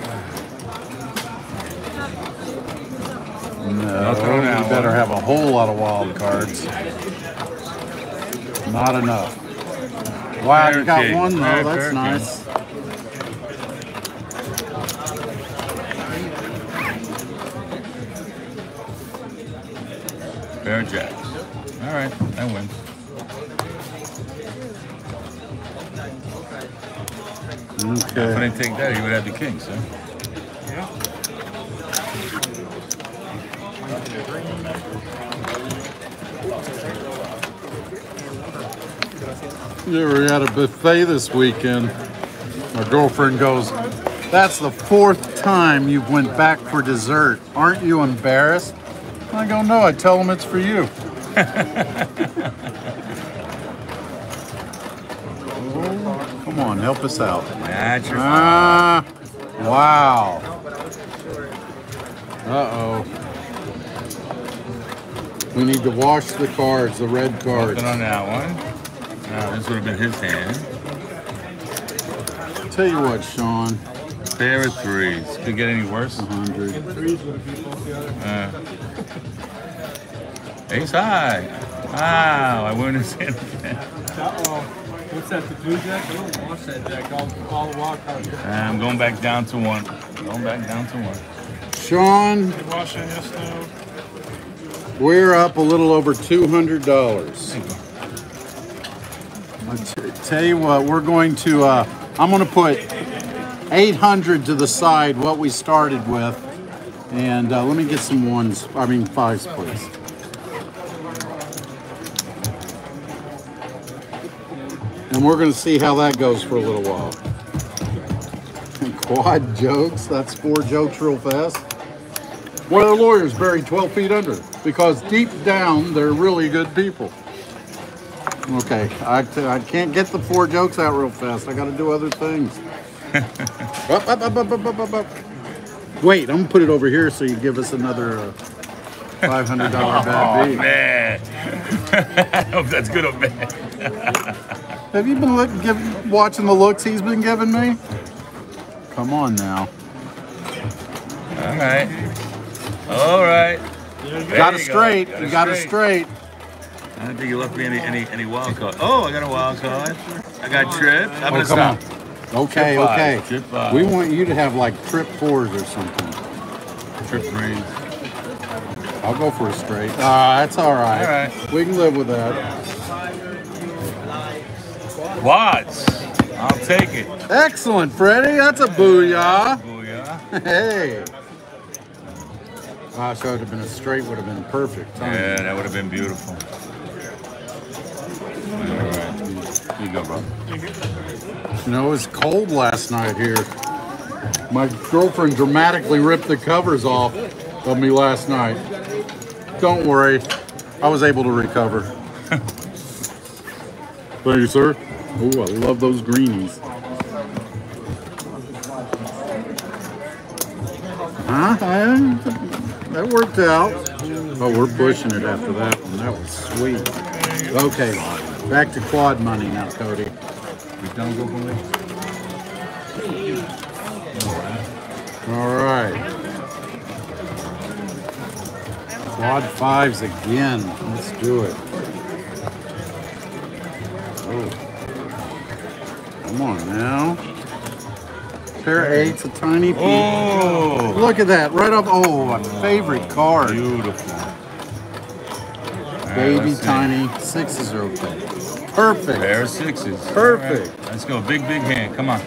No, you better have a whole lot of wild cards. Not enough. Wow, you got Fair one though. That's nice. Pair of jacks. All right, that wins. Okay. If I didn't take that, you would have the kings, huh? Yeah, we had a buffet this weekend. My girlfriend goes, "That's the fourth time you've went back for dessert. Aren't you embarrassed?" I go, "No. I tell them it's for you." Oh, come on, help us out. That's your Ah, wow. Uh oh. We need to wash the cards, the red cards. Nothing on that one. No, this would have been his hand. Tell you what, Sean. Pair of threes. Could get any worse. 100. Uh, ace high. Wow, I wouldn't have said that. Uh-oh. What's that, the blue jack? I don't watch that jack. All, all the wild cards. I'm going back down to one. Going back down to one. Sean, You watch that, yes, we're up a little over $200. Tell you what, we're going to, uh, I'm going to put 800 to the side, what we started with. And uh, let me get some ones, I mean fives, please. And we're going to see how that goes for a little while. Quad jokes, that's four jokes real fast. One of the lawyers buried 12 feet under because deep down they're really good people. Okay, I, t- I can't get the four jokes out real fast. I got to do other things. Up, up, up, up, up, up, up, up. Wait, I'm gonna put it over here so you give us another uh, $500 bad Oh beat. man. I hope that's good or bad. Have you been look, give, watching the looks he's been giving me? Come on now. All right. All right. There got it you go. straight. You got it straight. I don't think you left me any, any, any wild card. Oh, I got a wild card. I got trip. I'm Oh, gonna come stop. on. Okay, Trip five, okay. trip five. We want you to have like trip fours or something. Trip threes. I'll go for a straight. Ah, that's all right. All right. We can live with that. Quads. I'll take it. Excellent, Freddie. That's a booyah. Booyah. Hey. Gosh, that would have been a straight. Would have been perfect. huh? Yeah, that would have been beautiful. You go, bro. You know, it was cold last night here. My girlfriend dramatically ripped the covers off of me last night. Don't worry, I was able to recover. Thank you, sir. Oh, I love those greenies. Huh? That worked out. Oh, we're pushing it after that one. That was sweet. Okay, back to quad money now, Cody. We done go All right. Quad fives again. Let's do it. Oh. Come on now. Pair of eights, a tiny piece. Oh, Look at that. Right up. Oh, my favorite card. beautiful. Baby see. tiny. Sixes are okay. Perfect. Pair of sixes. Perfect. Right, Let's go. Big, big hand. Come on.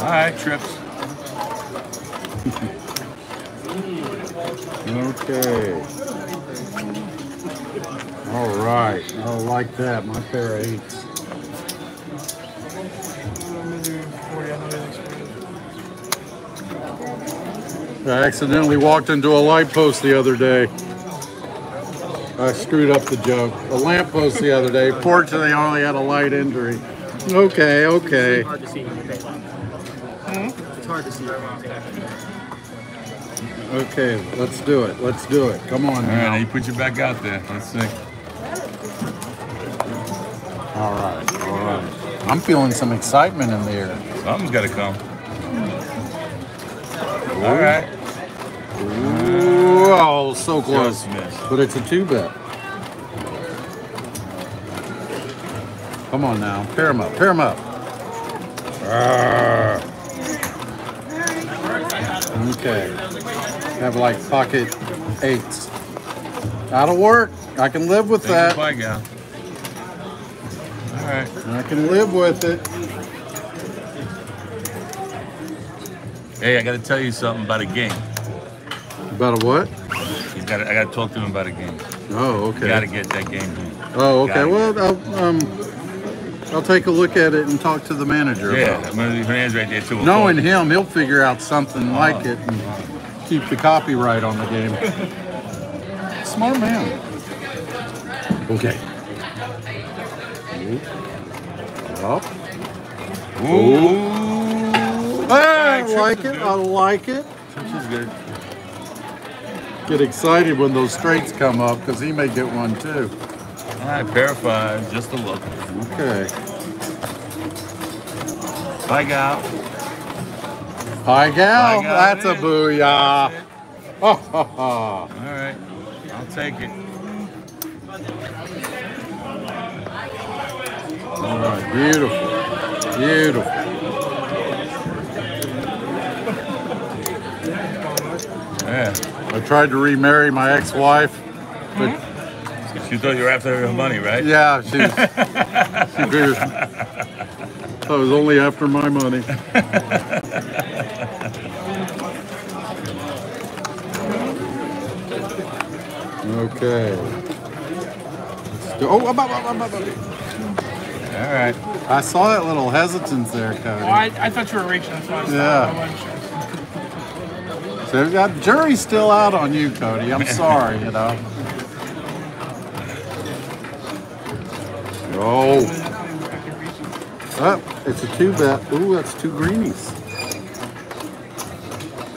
All right, trips. Okay. All right. I like that. My pair of eights. I'm gonna do 40. I know everything's pretty. I accidentally walked into a light post the other day. I screwed up the joke. The lamppost the other day. Fortunately, I only had a light injury. Okay, okay. hard to see when you pay. It's hard to see. Hmm? Okay, let's do it. Let's do it. Come on All right, now now. you put your back out there. Let's see. All right, all right. I'm feeling some excitement in the air. Something's got to come. Hmm. All right. Oh, so close. But it's a two bet. Come on now. Pair them up. Pair them up. Ah. Okay. Have like pocket eights. That'll work. I can live with your that. bike out. All right. I can live with it. Hey, I got to tell you something about a game. About a what? He's got got I got to talk to him about a game. Oh, okay. Got to get that game. going. Oh, okay. Gotta Well, I'll, um, I'll take a look at it and talk to the manager. Yeah, about it. I'm gonna leave hands right there too. We'll Knowing talk. him, he'll figure out something like it and keep the copyright on the game. Smart man. Okay. Up. Ooh. I like it. I like it. Chips is good. Get excited when those straights come up because he may get one too. All right, pair of five, just a look. Okay. Bye, gal. Hi, gal. Hi, gal. That's a That's booyah. Ha, ha, ha. All right, I'll take it. All right. Beautiful. Beautiful. Yeah. I tried to remarry my ex-wife, but She thought you were after her money, right? yeah, she was, she figured I was only after my money. Okay. Do- Oh, up, up, up. All right. I saw that little hesitance there, Cody. Oh, I, I thought you were reaching. That's why I stopped. Yeah. I wasn't sure. So that jury's still out on you, Cody. I'm sorry, you know. Oh. Oh, it's a two bet. Ooh, that's two greenies.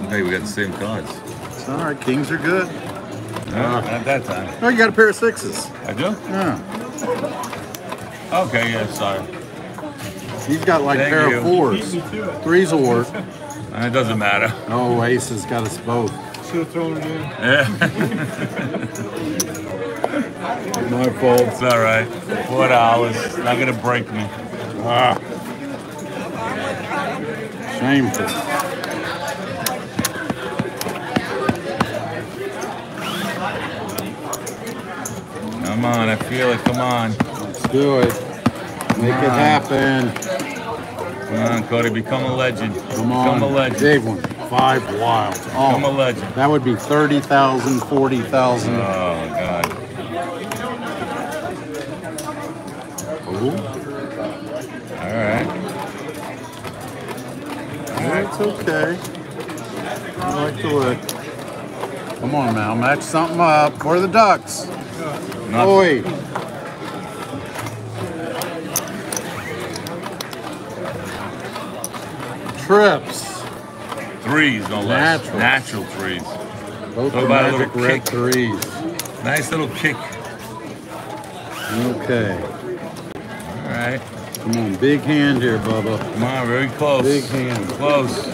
Hey, we got the same cards. It's all right. Kings are good. No, not that time. Oh, you got a pair of sixes. I do? Yeah. Okay, yeah, sorry. He's got like a pair you. of fours. Threes will work. It doesn't matter. Oh, ace has got us both. Should have thrown it in. Yeah, My fault. it's all right. Four dollars. Not gonna break me. Ah. Shameful. Come on, I feel it. Come on. Let's do it. Make it happen. Come on, Cody. Become a legend. Come on. Become a legend. Big one. Five wild. Become a Oh, legend. that would be 30,000, 40,000. Oh, God. Ooh. All right. That's okay. I like the look. Come on now, match something up for the Ducks. Nothing. Oi. Trips. Threes, no less. Natural. Natural threes. Both What are about a magic little red kick? threes. Nice little kick. Okay. All right. Come on, big hand here, Bubba. Come on, very close. Big hand. Close.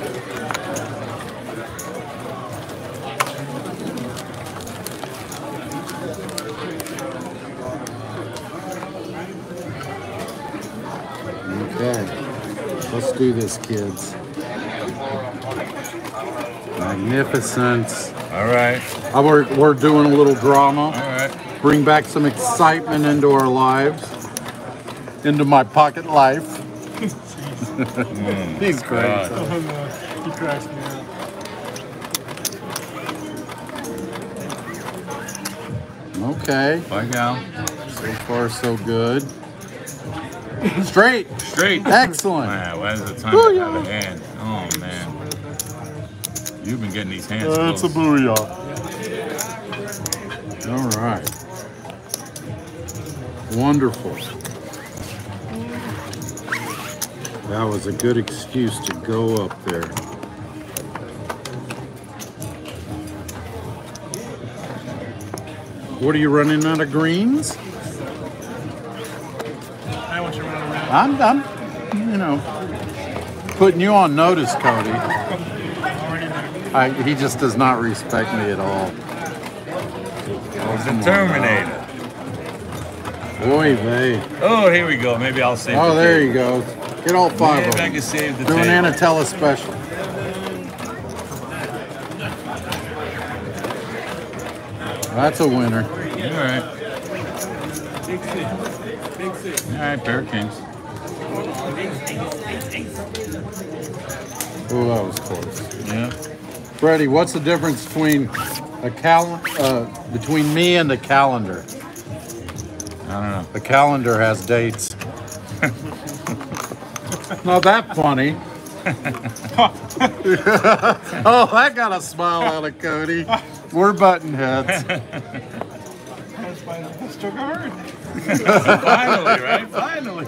Okay. Let's do this, kids. Magnificent. All right. Uh, we're, we're doing a little drama. right. Bring back some excitement into our lives. Into my pocket life. He's great. Oh, no. He cracks me up. Okay. Bye, gal. So far, so good. Straight. Straight. Excellent. Man, where's the time to have a hand? Oh, man. You've been getting these hands uh, That's a close. booyah. All right. Wonderful. That was a good excuse to go up there. What are you running out of greens? I want you to run around. I'm, I'm, you know, putting you on notice, Cody. I, he just does not respect me at all. It's a Terminator. Boy, vey. Oh, here we go. Maybe I'll save Oh, the there you go. Get all five Maybe of I them. can save the Do an tape. Anatella special. That's a winner. All right. All right, of kings. Oh, that was close. Freddie, what's the difference between A cal uh, between me and the calendar. I don't know. The calendar has dates. Not that funny. oh, that got a smile out of Cody. We're button heads. Finally, right? Finally.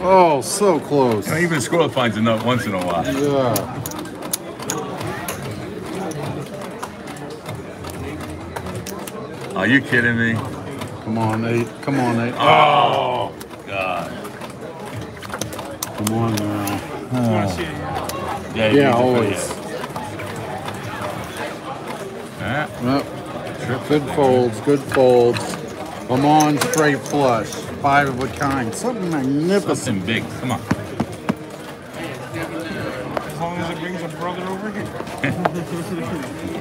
Oh, so close. You know, even a squirrel finds a nut once in a while. Yeah. Are you kidding me? Come on, Nate. Come on, Nate. Oh, God. Come on now. I see it, yeah. Yeah, you Yeah, need always. Ah, Yep. Good folds, good folds. Come on, straight flush. Five of a kind. Something magnificent. something big. Come on. As long as it brings a brother over here.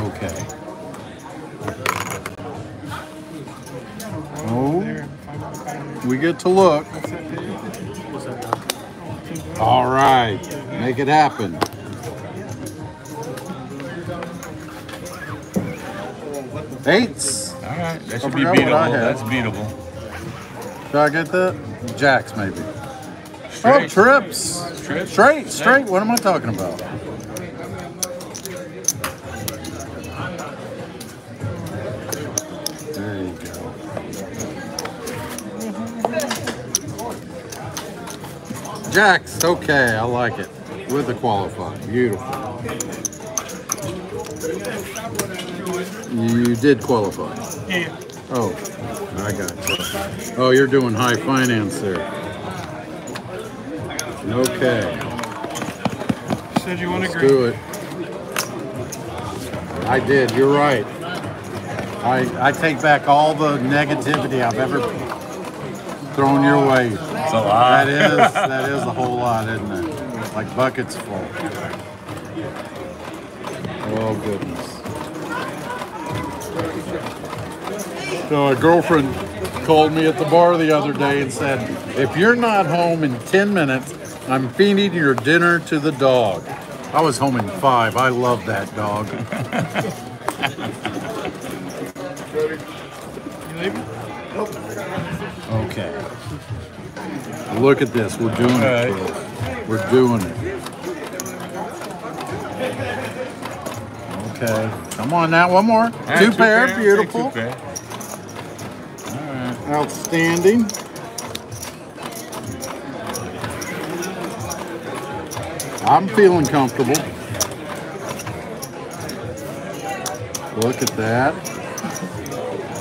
Okay. Oh, There. Five out of five. we get to look. What's that, Dave? All right. Make it happen. Eights. Right. That should be forgot what I beatable. That's beatable. Did I get that? Jacks, maybe. Oh, Straight. trips. Trips. Straight, straight. What am I talking about? There you go. Jacks, okay, I like it. With the qualifying, beautiful. You did qualify. Yeah. Oh, I got you. Oh, you're doing high finance there. Okay, You said you want to let's agree. do it. I did, you're right. I, I take back all the negativity I've ever thrown your way. It's a lot. That is, that is a whole lot, isn't it? Like buckets full. Oh, goodness. So a girlfriend called me at the bar the other day and said, if you're not home in 10 minutes, I'm feeding your dinner to the dog. I was home in five. I love that dog. Okay. Look at this. We're doing it. We're doing it. Okay. Come on now. One more. Right, two, pair. Okay, Beautiful. Outstanding. I'm feeling comfortable. Look at that.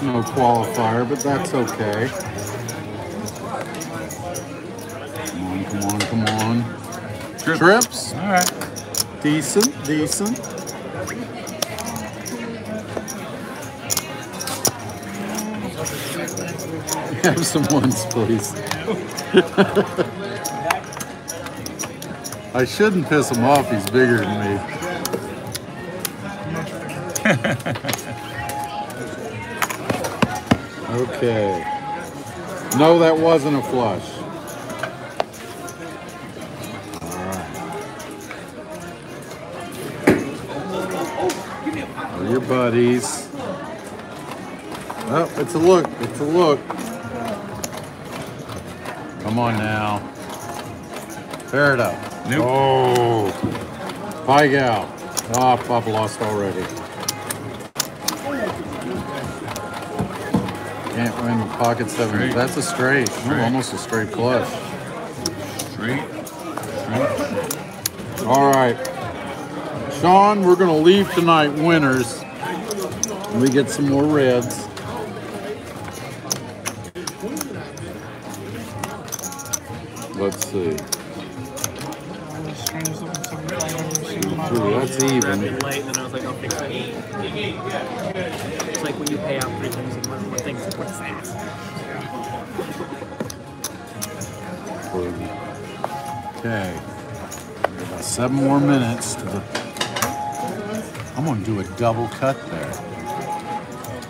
No qualifier, but that's okay. Come on, come on, come on. Trip. Trips, All right. decent, decent. Have some ones, please. I shouldn't piss him off. He's bigger than me. okay. No, that wasn't a flush. All right. Your buddies. Oh, it's a look. It's a look. Come on now. Fair it up. Nope. Oh. Pie gal. Oh, I've lost already. Can't win pocket seven. Straight. That's a straight. Straight. almost a straight flush. Straight. All right. Sean, we're going to leave tonight winners. We get some more reds. Like, I'll fix it. It's like when you pay out three things in one, one thing. What's that? Okay. About seven more minutes to the. I'm going to do a double cut there.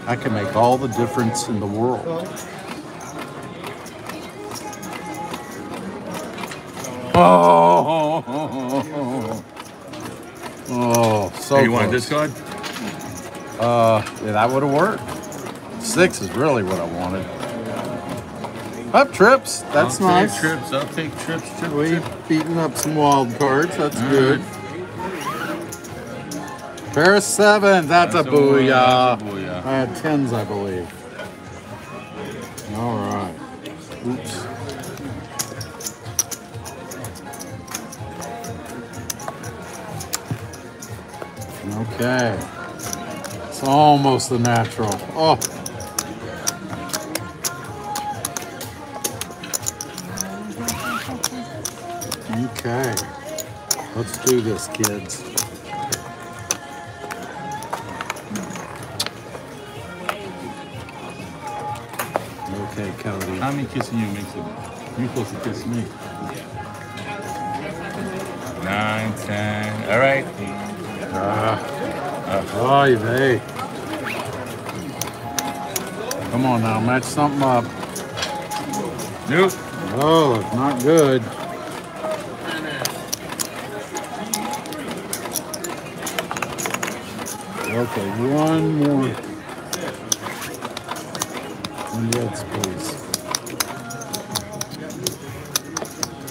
I can make all the difference in the world. Oh, Oh, so Hey, you want a close. discard? Uh, yeah, that would have worked. Six is really what I wanted. Up trips. That's I'll nice. Trips. I'll take trips. Trip, We trip. beating up some wild cards. That's All good. Pair of sevens. That's, That's a booyah. that's a booyah. I had tens, I believe. Almost the natural. Oh. Okay. Let's do this, kids. Okay, Cody. How many kissing you makes it? You're supposed to kiss me. Nine, ten. All right. Ah. Oy vey. Come on now, match something up. Nope. Oh, it's not good. Okay, one more. Reds, please.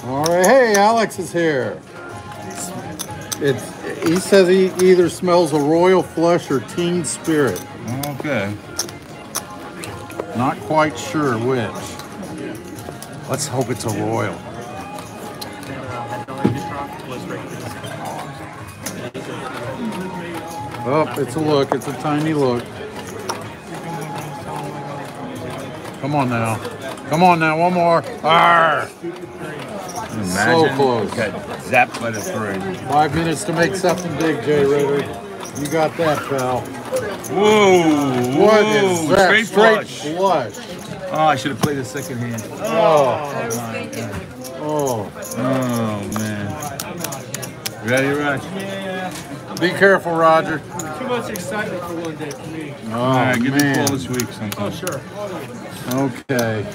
All right, hey, Alex is here. It's, he says he either smells a royal flush or teen spirit. Okay. Not quite sure which. Let's hope it's a royal. That, that dollar gift drop was regular. Oh, it's a look. It's a tiny look. Come on now. Come on now. One more. Arr! Imagine close. Got zapped by the three. Five minutes to make something big, Jay Ritter. You got that, pal. Whoa! What is that? Straight, flush. Flush. Oh, I should have played the second hand. Oh, my God. oh. Oh man. Ready, Raj? Be careful, Roger. Too much excitement for one day for me. Oh, All right, give me a man. call this week sometime. Oh, sure. Okay.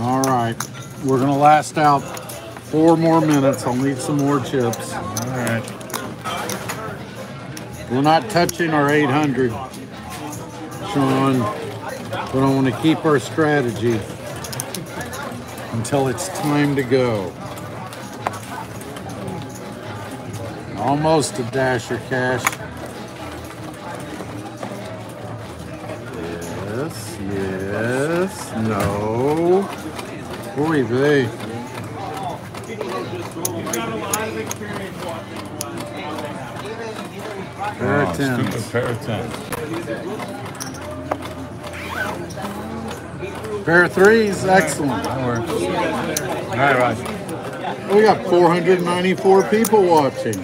All right. We're going to last out four more minutes. I'll need some more chips. All right. We're not touching our 800, Sean. We don't want to keep our strategy until it's time to go. Almost a dasher cash. Yes, yes, no. Oy vey. Pair Oh, of pair of. Threes, excellent. That works. All right, Raj. We got 494 people watching.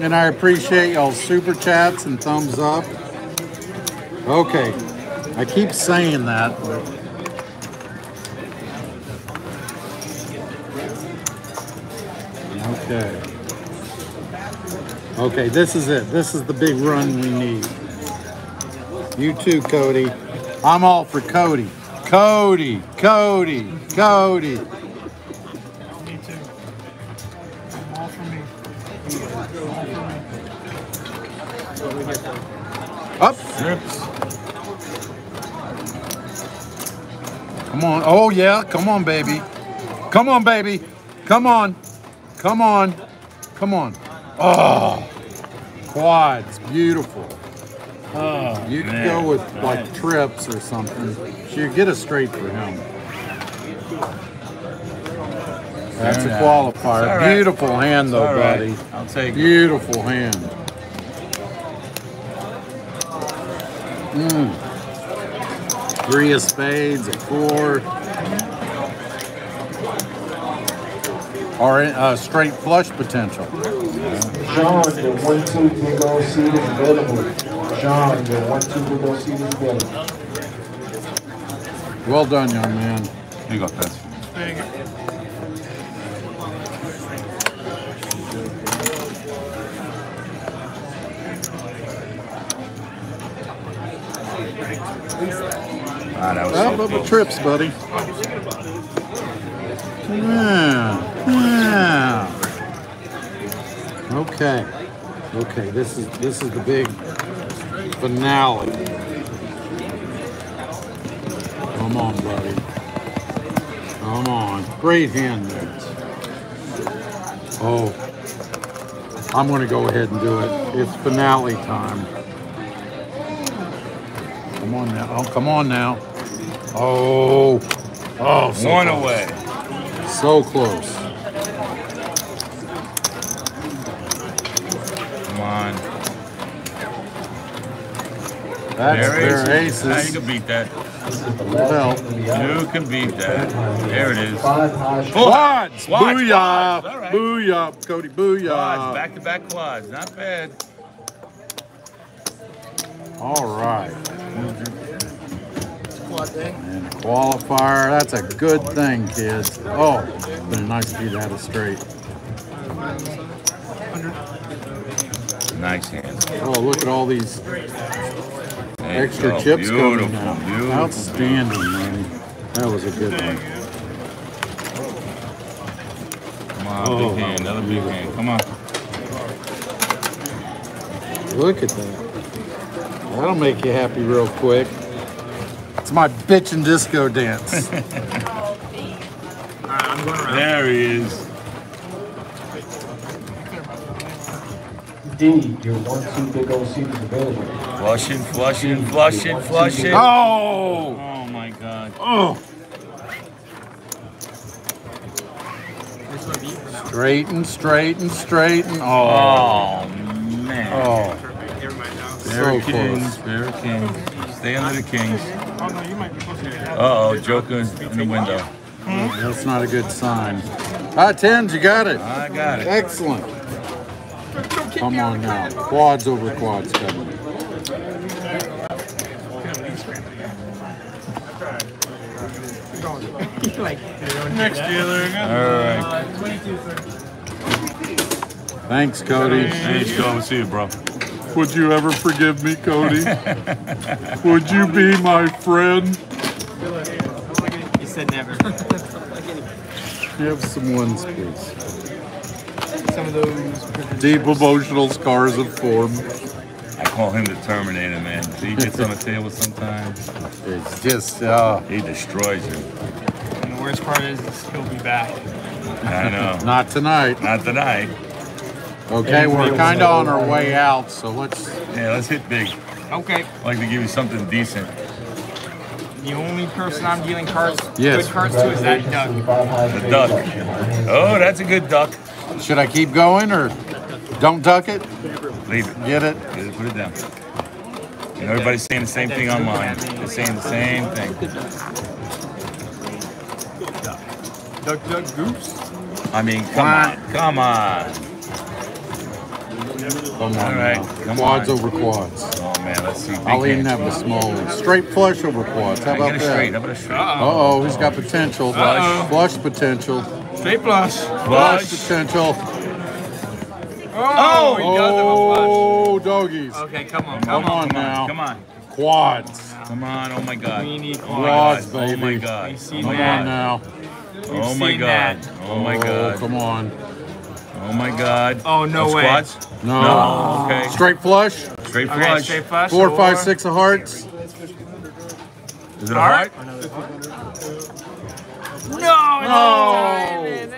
And I appreciate y'all's super chats and thumbs up. Okay. I keep saying that, but Okay. Okay, this is it. This is the big run we need. You too, Cody. I'm all for Cody. Cody, Cody, Cody. Me too. All for me. Up. Come on. Oh, yeah. Come on, baby. Come on, baby. Come on. Come on. Come on. Oh, quads. Beautiful. Oh, You could go with like trips or something. You get a straight for him. That's a Very qualifier. It's all right. Beautiful hand, though, All right. buddy. I'll take it. Beautiful hand. Mm. Three of spades, a four. Or uh, straight flush potential. John, the one two big old seat is available. John, the one two big old seat is available. Well done, young man. You got this. Ah, that was Up, so the trips, buddy. Yeah, yeah. Okay. Okay, this is this is the big finale. Come on, buddy. Come on. Great hand there. Oh. I'm gonna go ahead and do it. It's finale time. Come on now. Oh, come on now. Oh. Oh, so One close. away. So close. Come on. That's There their aces. Now you aces. can beat that. Well, You can beat that. There it is. Five Full Quads! Quads, Booyah! quads, all right. Booyah! Cody, Quads, booyah! back to back quads. Not bad. All right. And eh? qualifier. That's a good thing, kids. Oh, been nice if you'd had it straight. Nice hands. Oh, look at all these There you extra go. chips Beautiful, coming out. Beautiful. Outstanding, man. That was a good one. Come on, Oh, big hand. Another big hand. Come on. Look at that. That'll make you happy real quick. It's my bitch and disco dance. Oh, Alright, I'm going around. There he is. D, your one, two big old seat is available. Flushing, flushing, flushing, flushing. oh! Oh my God. Oh! This one beat. Straighten, straighten, straighten. Oh, Oh man. oh, Perfect. Everybody knows. so close. kings, bear kings. Stay under the kings. Oh no, you might be closer to. Uh oh, Joker's in the window. That's not a good sign. Ah, tens, you got it. I got it. Excellent. Come on now. Quads over quads coming. like, Next dealer. All right. Thanks, Cody. Thanks, go. See you, bro. Would you ever forgive me, Cody? Would you be my friend? he said never. You have some ones, please. Some of those. Deep emotional scars have formed. I call him the Terminator, man. He gets on the table sometimes. It's just, uh, He destroys you. And the worst part is he'll be back. I know. not tonight. Not tonight. Okay, we're kind of on our way out, so let's. Yeah, let's hit big. Okay. I like to give you something decent. The only person I'm dealing cards, Yes. good cards to is that Doug. Five high. The duck. Oh, that's a good duck. Should I keep going or don't duck it? Leave it. Get it? Get it, Put it down. And everybody's saying the same thing online. They're saying the same thing. Duck, Duck, Goose. I mean, come on. Come on. Come on. All right, now. come quads on. over quads. Oh, man. Let's see. Big I'll even have the small ones. Straight flush over quads. How about it straight. How that? about a straight? Uh oh, he's got potential. Uh-oh. Flush potential. Straight flush. Flush Flush. potential. Oh, oh, he does have a Oh, doggies. Okay, come on, Come come on. on now. Come on. Quads. Come on. Oh, my God. We need Oh, Quads, my God. Oh, my. God. We see Come on that. now. Oh, my God. that. Oh, my oh, God. Come on. Oh, my God. Oh, no Those way. Squads? No. No. Okay. Straight flush. Straight Okay, flush. straight flush. Four, or- five, six of hearts. Is it a heart? Oh, no, No. no.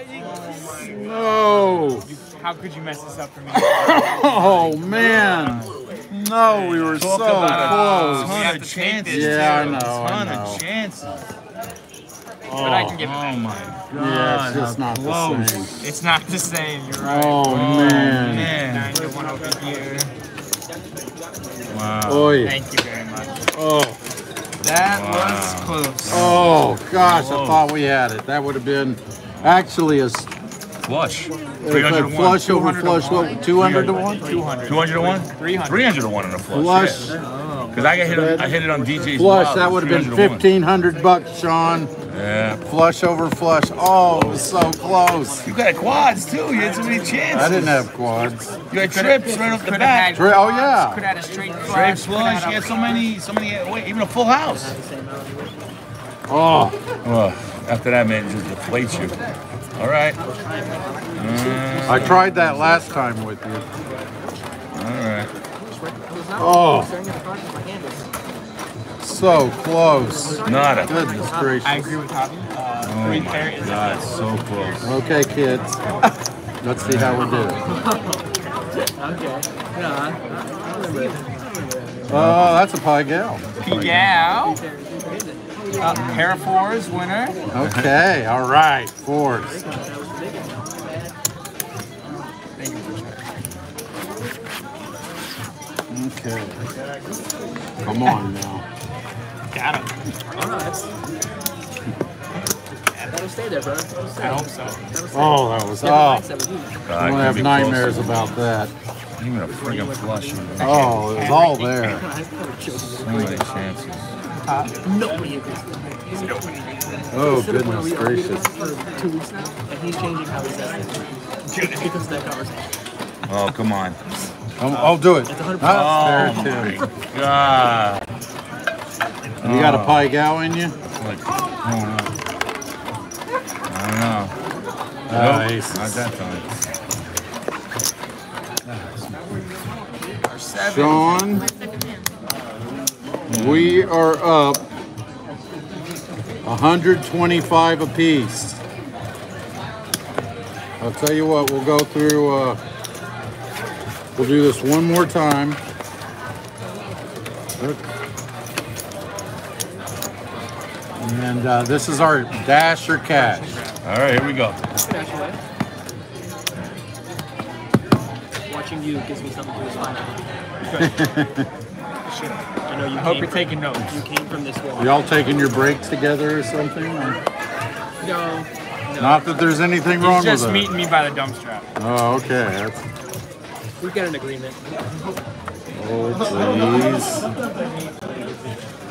No. How could you mess this up for me? Oh man. No, we were so about close. We ton have of chances. this, Yeah, I know. I ton know. of chances. But I can give it Oh my god. Yeah, it's just not close. the same. It's not the same. You're right. Oh, oh man. Man. Nine to one over here. Wow. Oi. Thank you very much. Oh. That Wow. was close. Oh gosh, I thought we had it. That would have been actually a, s- Flush. a 300 to 1. flush over flush. one. What? Two hundred to one. 200. 200 to 1? 300. 300 to 1 on a flush. Flush. Because I, got hit I hit it on DJ's Flush. Wild. That would have been 300 to 1. fifteen hundred bucks, Sean. Yeah. Flush over flush. Oh, it was so close. You got quads too. You had so many chances. I didn't have quads. You had trips right off the Could bat. Tri- oh yeah. Could have had a straight Straight flush. could flush. You had so many, so many, wait, even a full house. Oh, Oh, after that, man, it just deflates you. All right. I uh, tried that last time with you. All right. Oh, so close. Nada. Goodness gracious. I agree with Javi. Uh, Oh three my pair is God, so close. Okay, kids. Let's see how we do. Okay. Yeah, I, I remember it. Oh, that's a pai gow. Piao. Uh, pair of fours, winner. Okay, all right, fours. Okay. Come on now. Got him. Oh, no, that's. That'll stay there, bro. That'll stay. I hope so. Oh, that was Never oh. mind, that was you. God, I'm gonna have nightmares closer. about that. Even a friggin' flush. Oh, it was all there. So many chances. Nobody agrees. Nobody. Oh To the point where goodness we are doing gracious. for two weeks now, and he's changing how he says things. Because of that conversation. Oh, come on. Um, I'll do it. It's 100%. Oh, there it is. My God. You got a pai gow in you? Like, I don't know. I don't know. Nice. Not that time. Sean, we are up 125 apiece. I'll tell you what, we'll go through, uh, we'll do this one more time. And uh, this is our dash or cash. All right, here we go. Watching you gives me something to aspire to. I know you. I hope you're taking notes. You came from this world. Y'all taking your breaks together or something? or- No. Not that there's anything wrong He's just with it. Just meeting me by the dump strap. Oh, okay. That's, We've got an agreement. oh, please.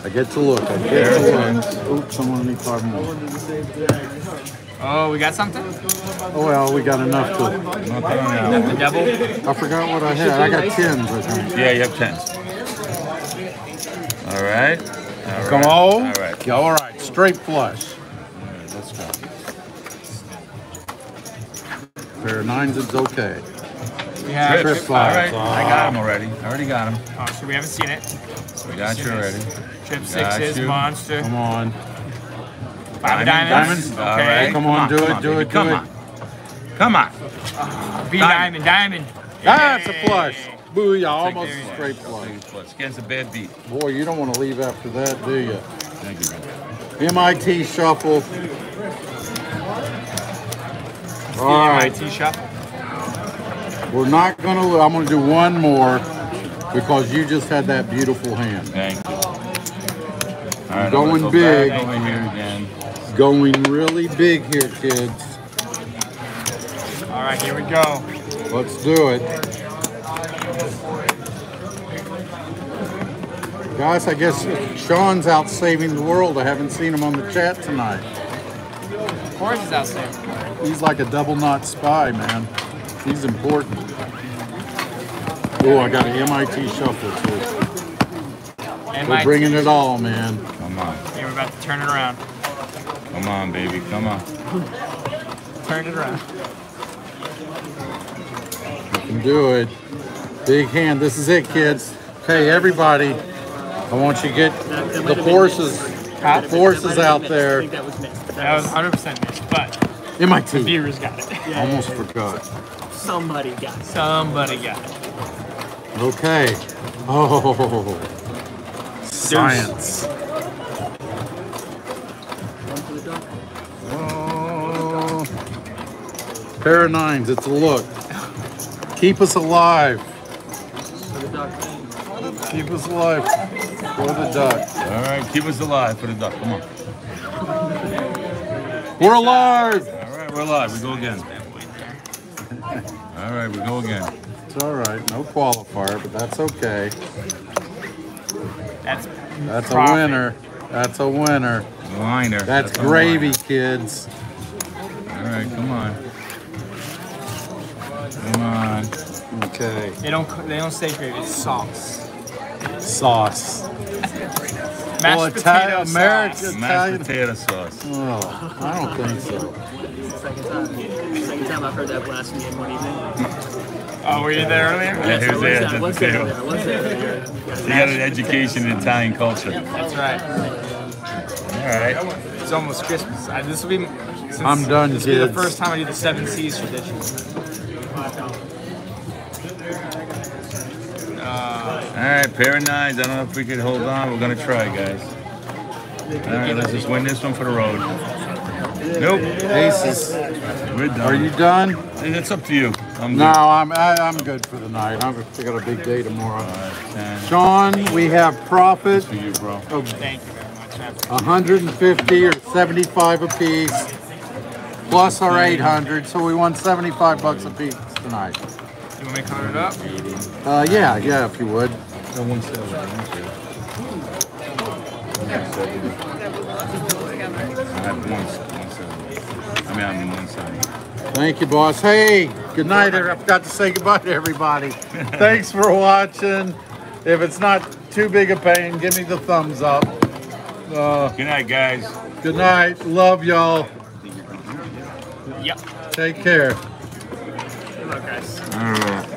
I get to look. I get to look. Oops, I'm need five more. Oh, we got something? Oh well, we got enough to. Nothing on that The devil? I forgot what I had. I got tens, I think. Yeah, you have tens. All right. All Come right. on. All right. Yeah, all right. Straight flush. All right, let's go. Pair of nines is okay. We have. Trip All fives. right. I got him already. I already got him. Oh, so we haven't seen it. We got you already. Trip Got sixes, monster. Come on. Five Diamonds. diamonds. Okay. right. Come on, do it, do it, do Come it. on. Come on. Ah, B diamond, diamond. That's a flush. Booyah, almost a straight flush. Against a bad beat. Boy, you don't want to leave after that, do you? Thank you. man. MIT shuffle. All right. MIT shuffle. We're not gonna. I'm gonna do one more because you just had that beautiful hand. Thank you. Right, Going go big. back over here again. Going really big here, kids. All right, here we go. Let's do it. Guys, I guess Sean's out saving the world. I haven't seen him on the chat tonight. Of course, he's out there. He's like a double knot spy, man. He's important. Oh, I got an MIT shuffle too. We're bringing it all, man. Come on. Yeah, we're about to turn it around. Come on, baby. Come on. Turn it around. You can do it. Big hand. This is it, kids. Okay, everybody. I want you to get the forces, the forces out I there. think that was missed. That was 100% missed, but MIT. viewers got it. Almost forgot. Somebody got it. Somebody got it. Okay. Oh, science. Oh. Pair of nines. It's a look. Keep us alive. Keep us alive for the duck. All right, keep us alive for the duck. Come on. We're alive. All right, we're alive. We go again. All right, we go again. It's all right. No qualifier, but that's okay. That's That's a winner. That's a winner. Liner. That's a gravy, liner. kids. All right, come on. Come on. Okay. they don't they don't say gravy. It's sauce. Sauce. Mashed Well, potato Italian, sauce. American, Mashed Italian. potato sauce. Oh, I don't think so. Second time. Second time I've heard that blasphemy in one evening. Oh, were you there earlier? Yeah, he was there. I was at there. the I table. was there. I. You got an education in Italian culture. That's right. All right. It's almost Christmas. I, this will be. Since, I'm done, This will be the first time I do the seven seas tradition. Uh, All right, pair of nines. I don't know if we could hold on. We're gonna try, guys. All right, let's just win this one for the road. Nope. Aces. We're done. Are you done? It's up to you. I'm No. I'm I, I'm good for the night. I'm, I got a big day tomorrow. All right, ten. Sean, we have profit For you, bro. of Thank you very much. man. 150 or 75 apiece, plus our 800. So we won 75 bucks apiece piece tonight. You want me to count it up? Uh, yeah, yeah, if you would. No, one seven, one seven. I have one, one seven. I mean, I'm one seven. Thank you, boss. Hey, good night. I forgot to say goodbye to everybody. Thanks for watching. If it's not too big a pain, give me the thumbs up. Uh, Good night, guys. good night. Love y'all. Yep. Take care. Good luck, guys. All right.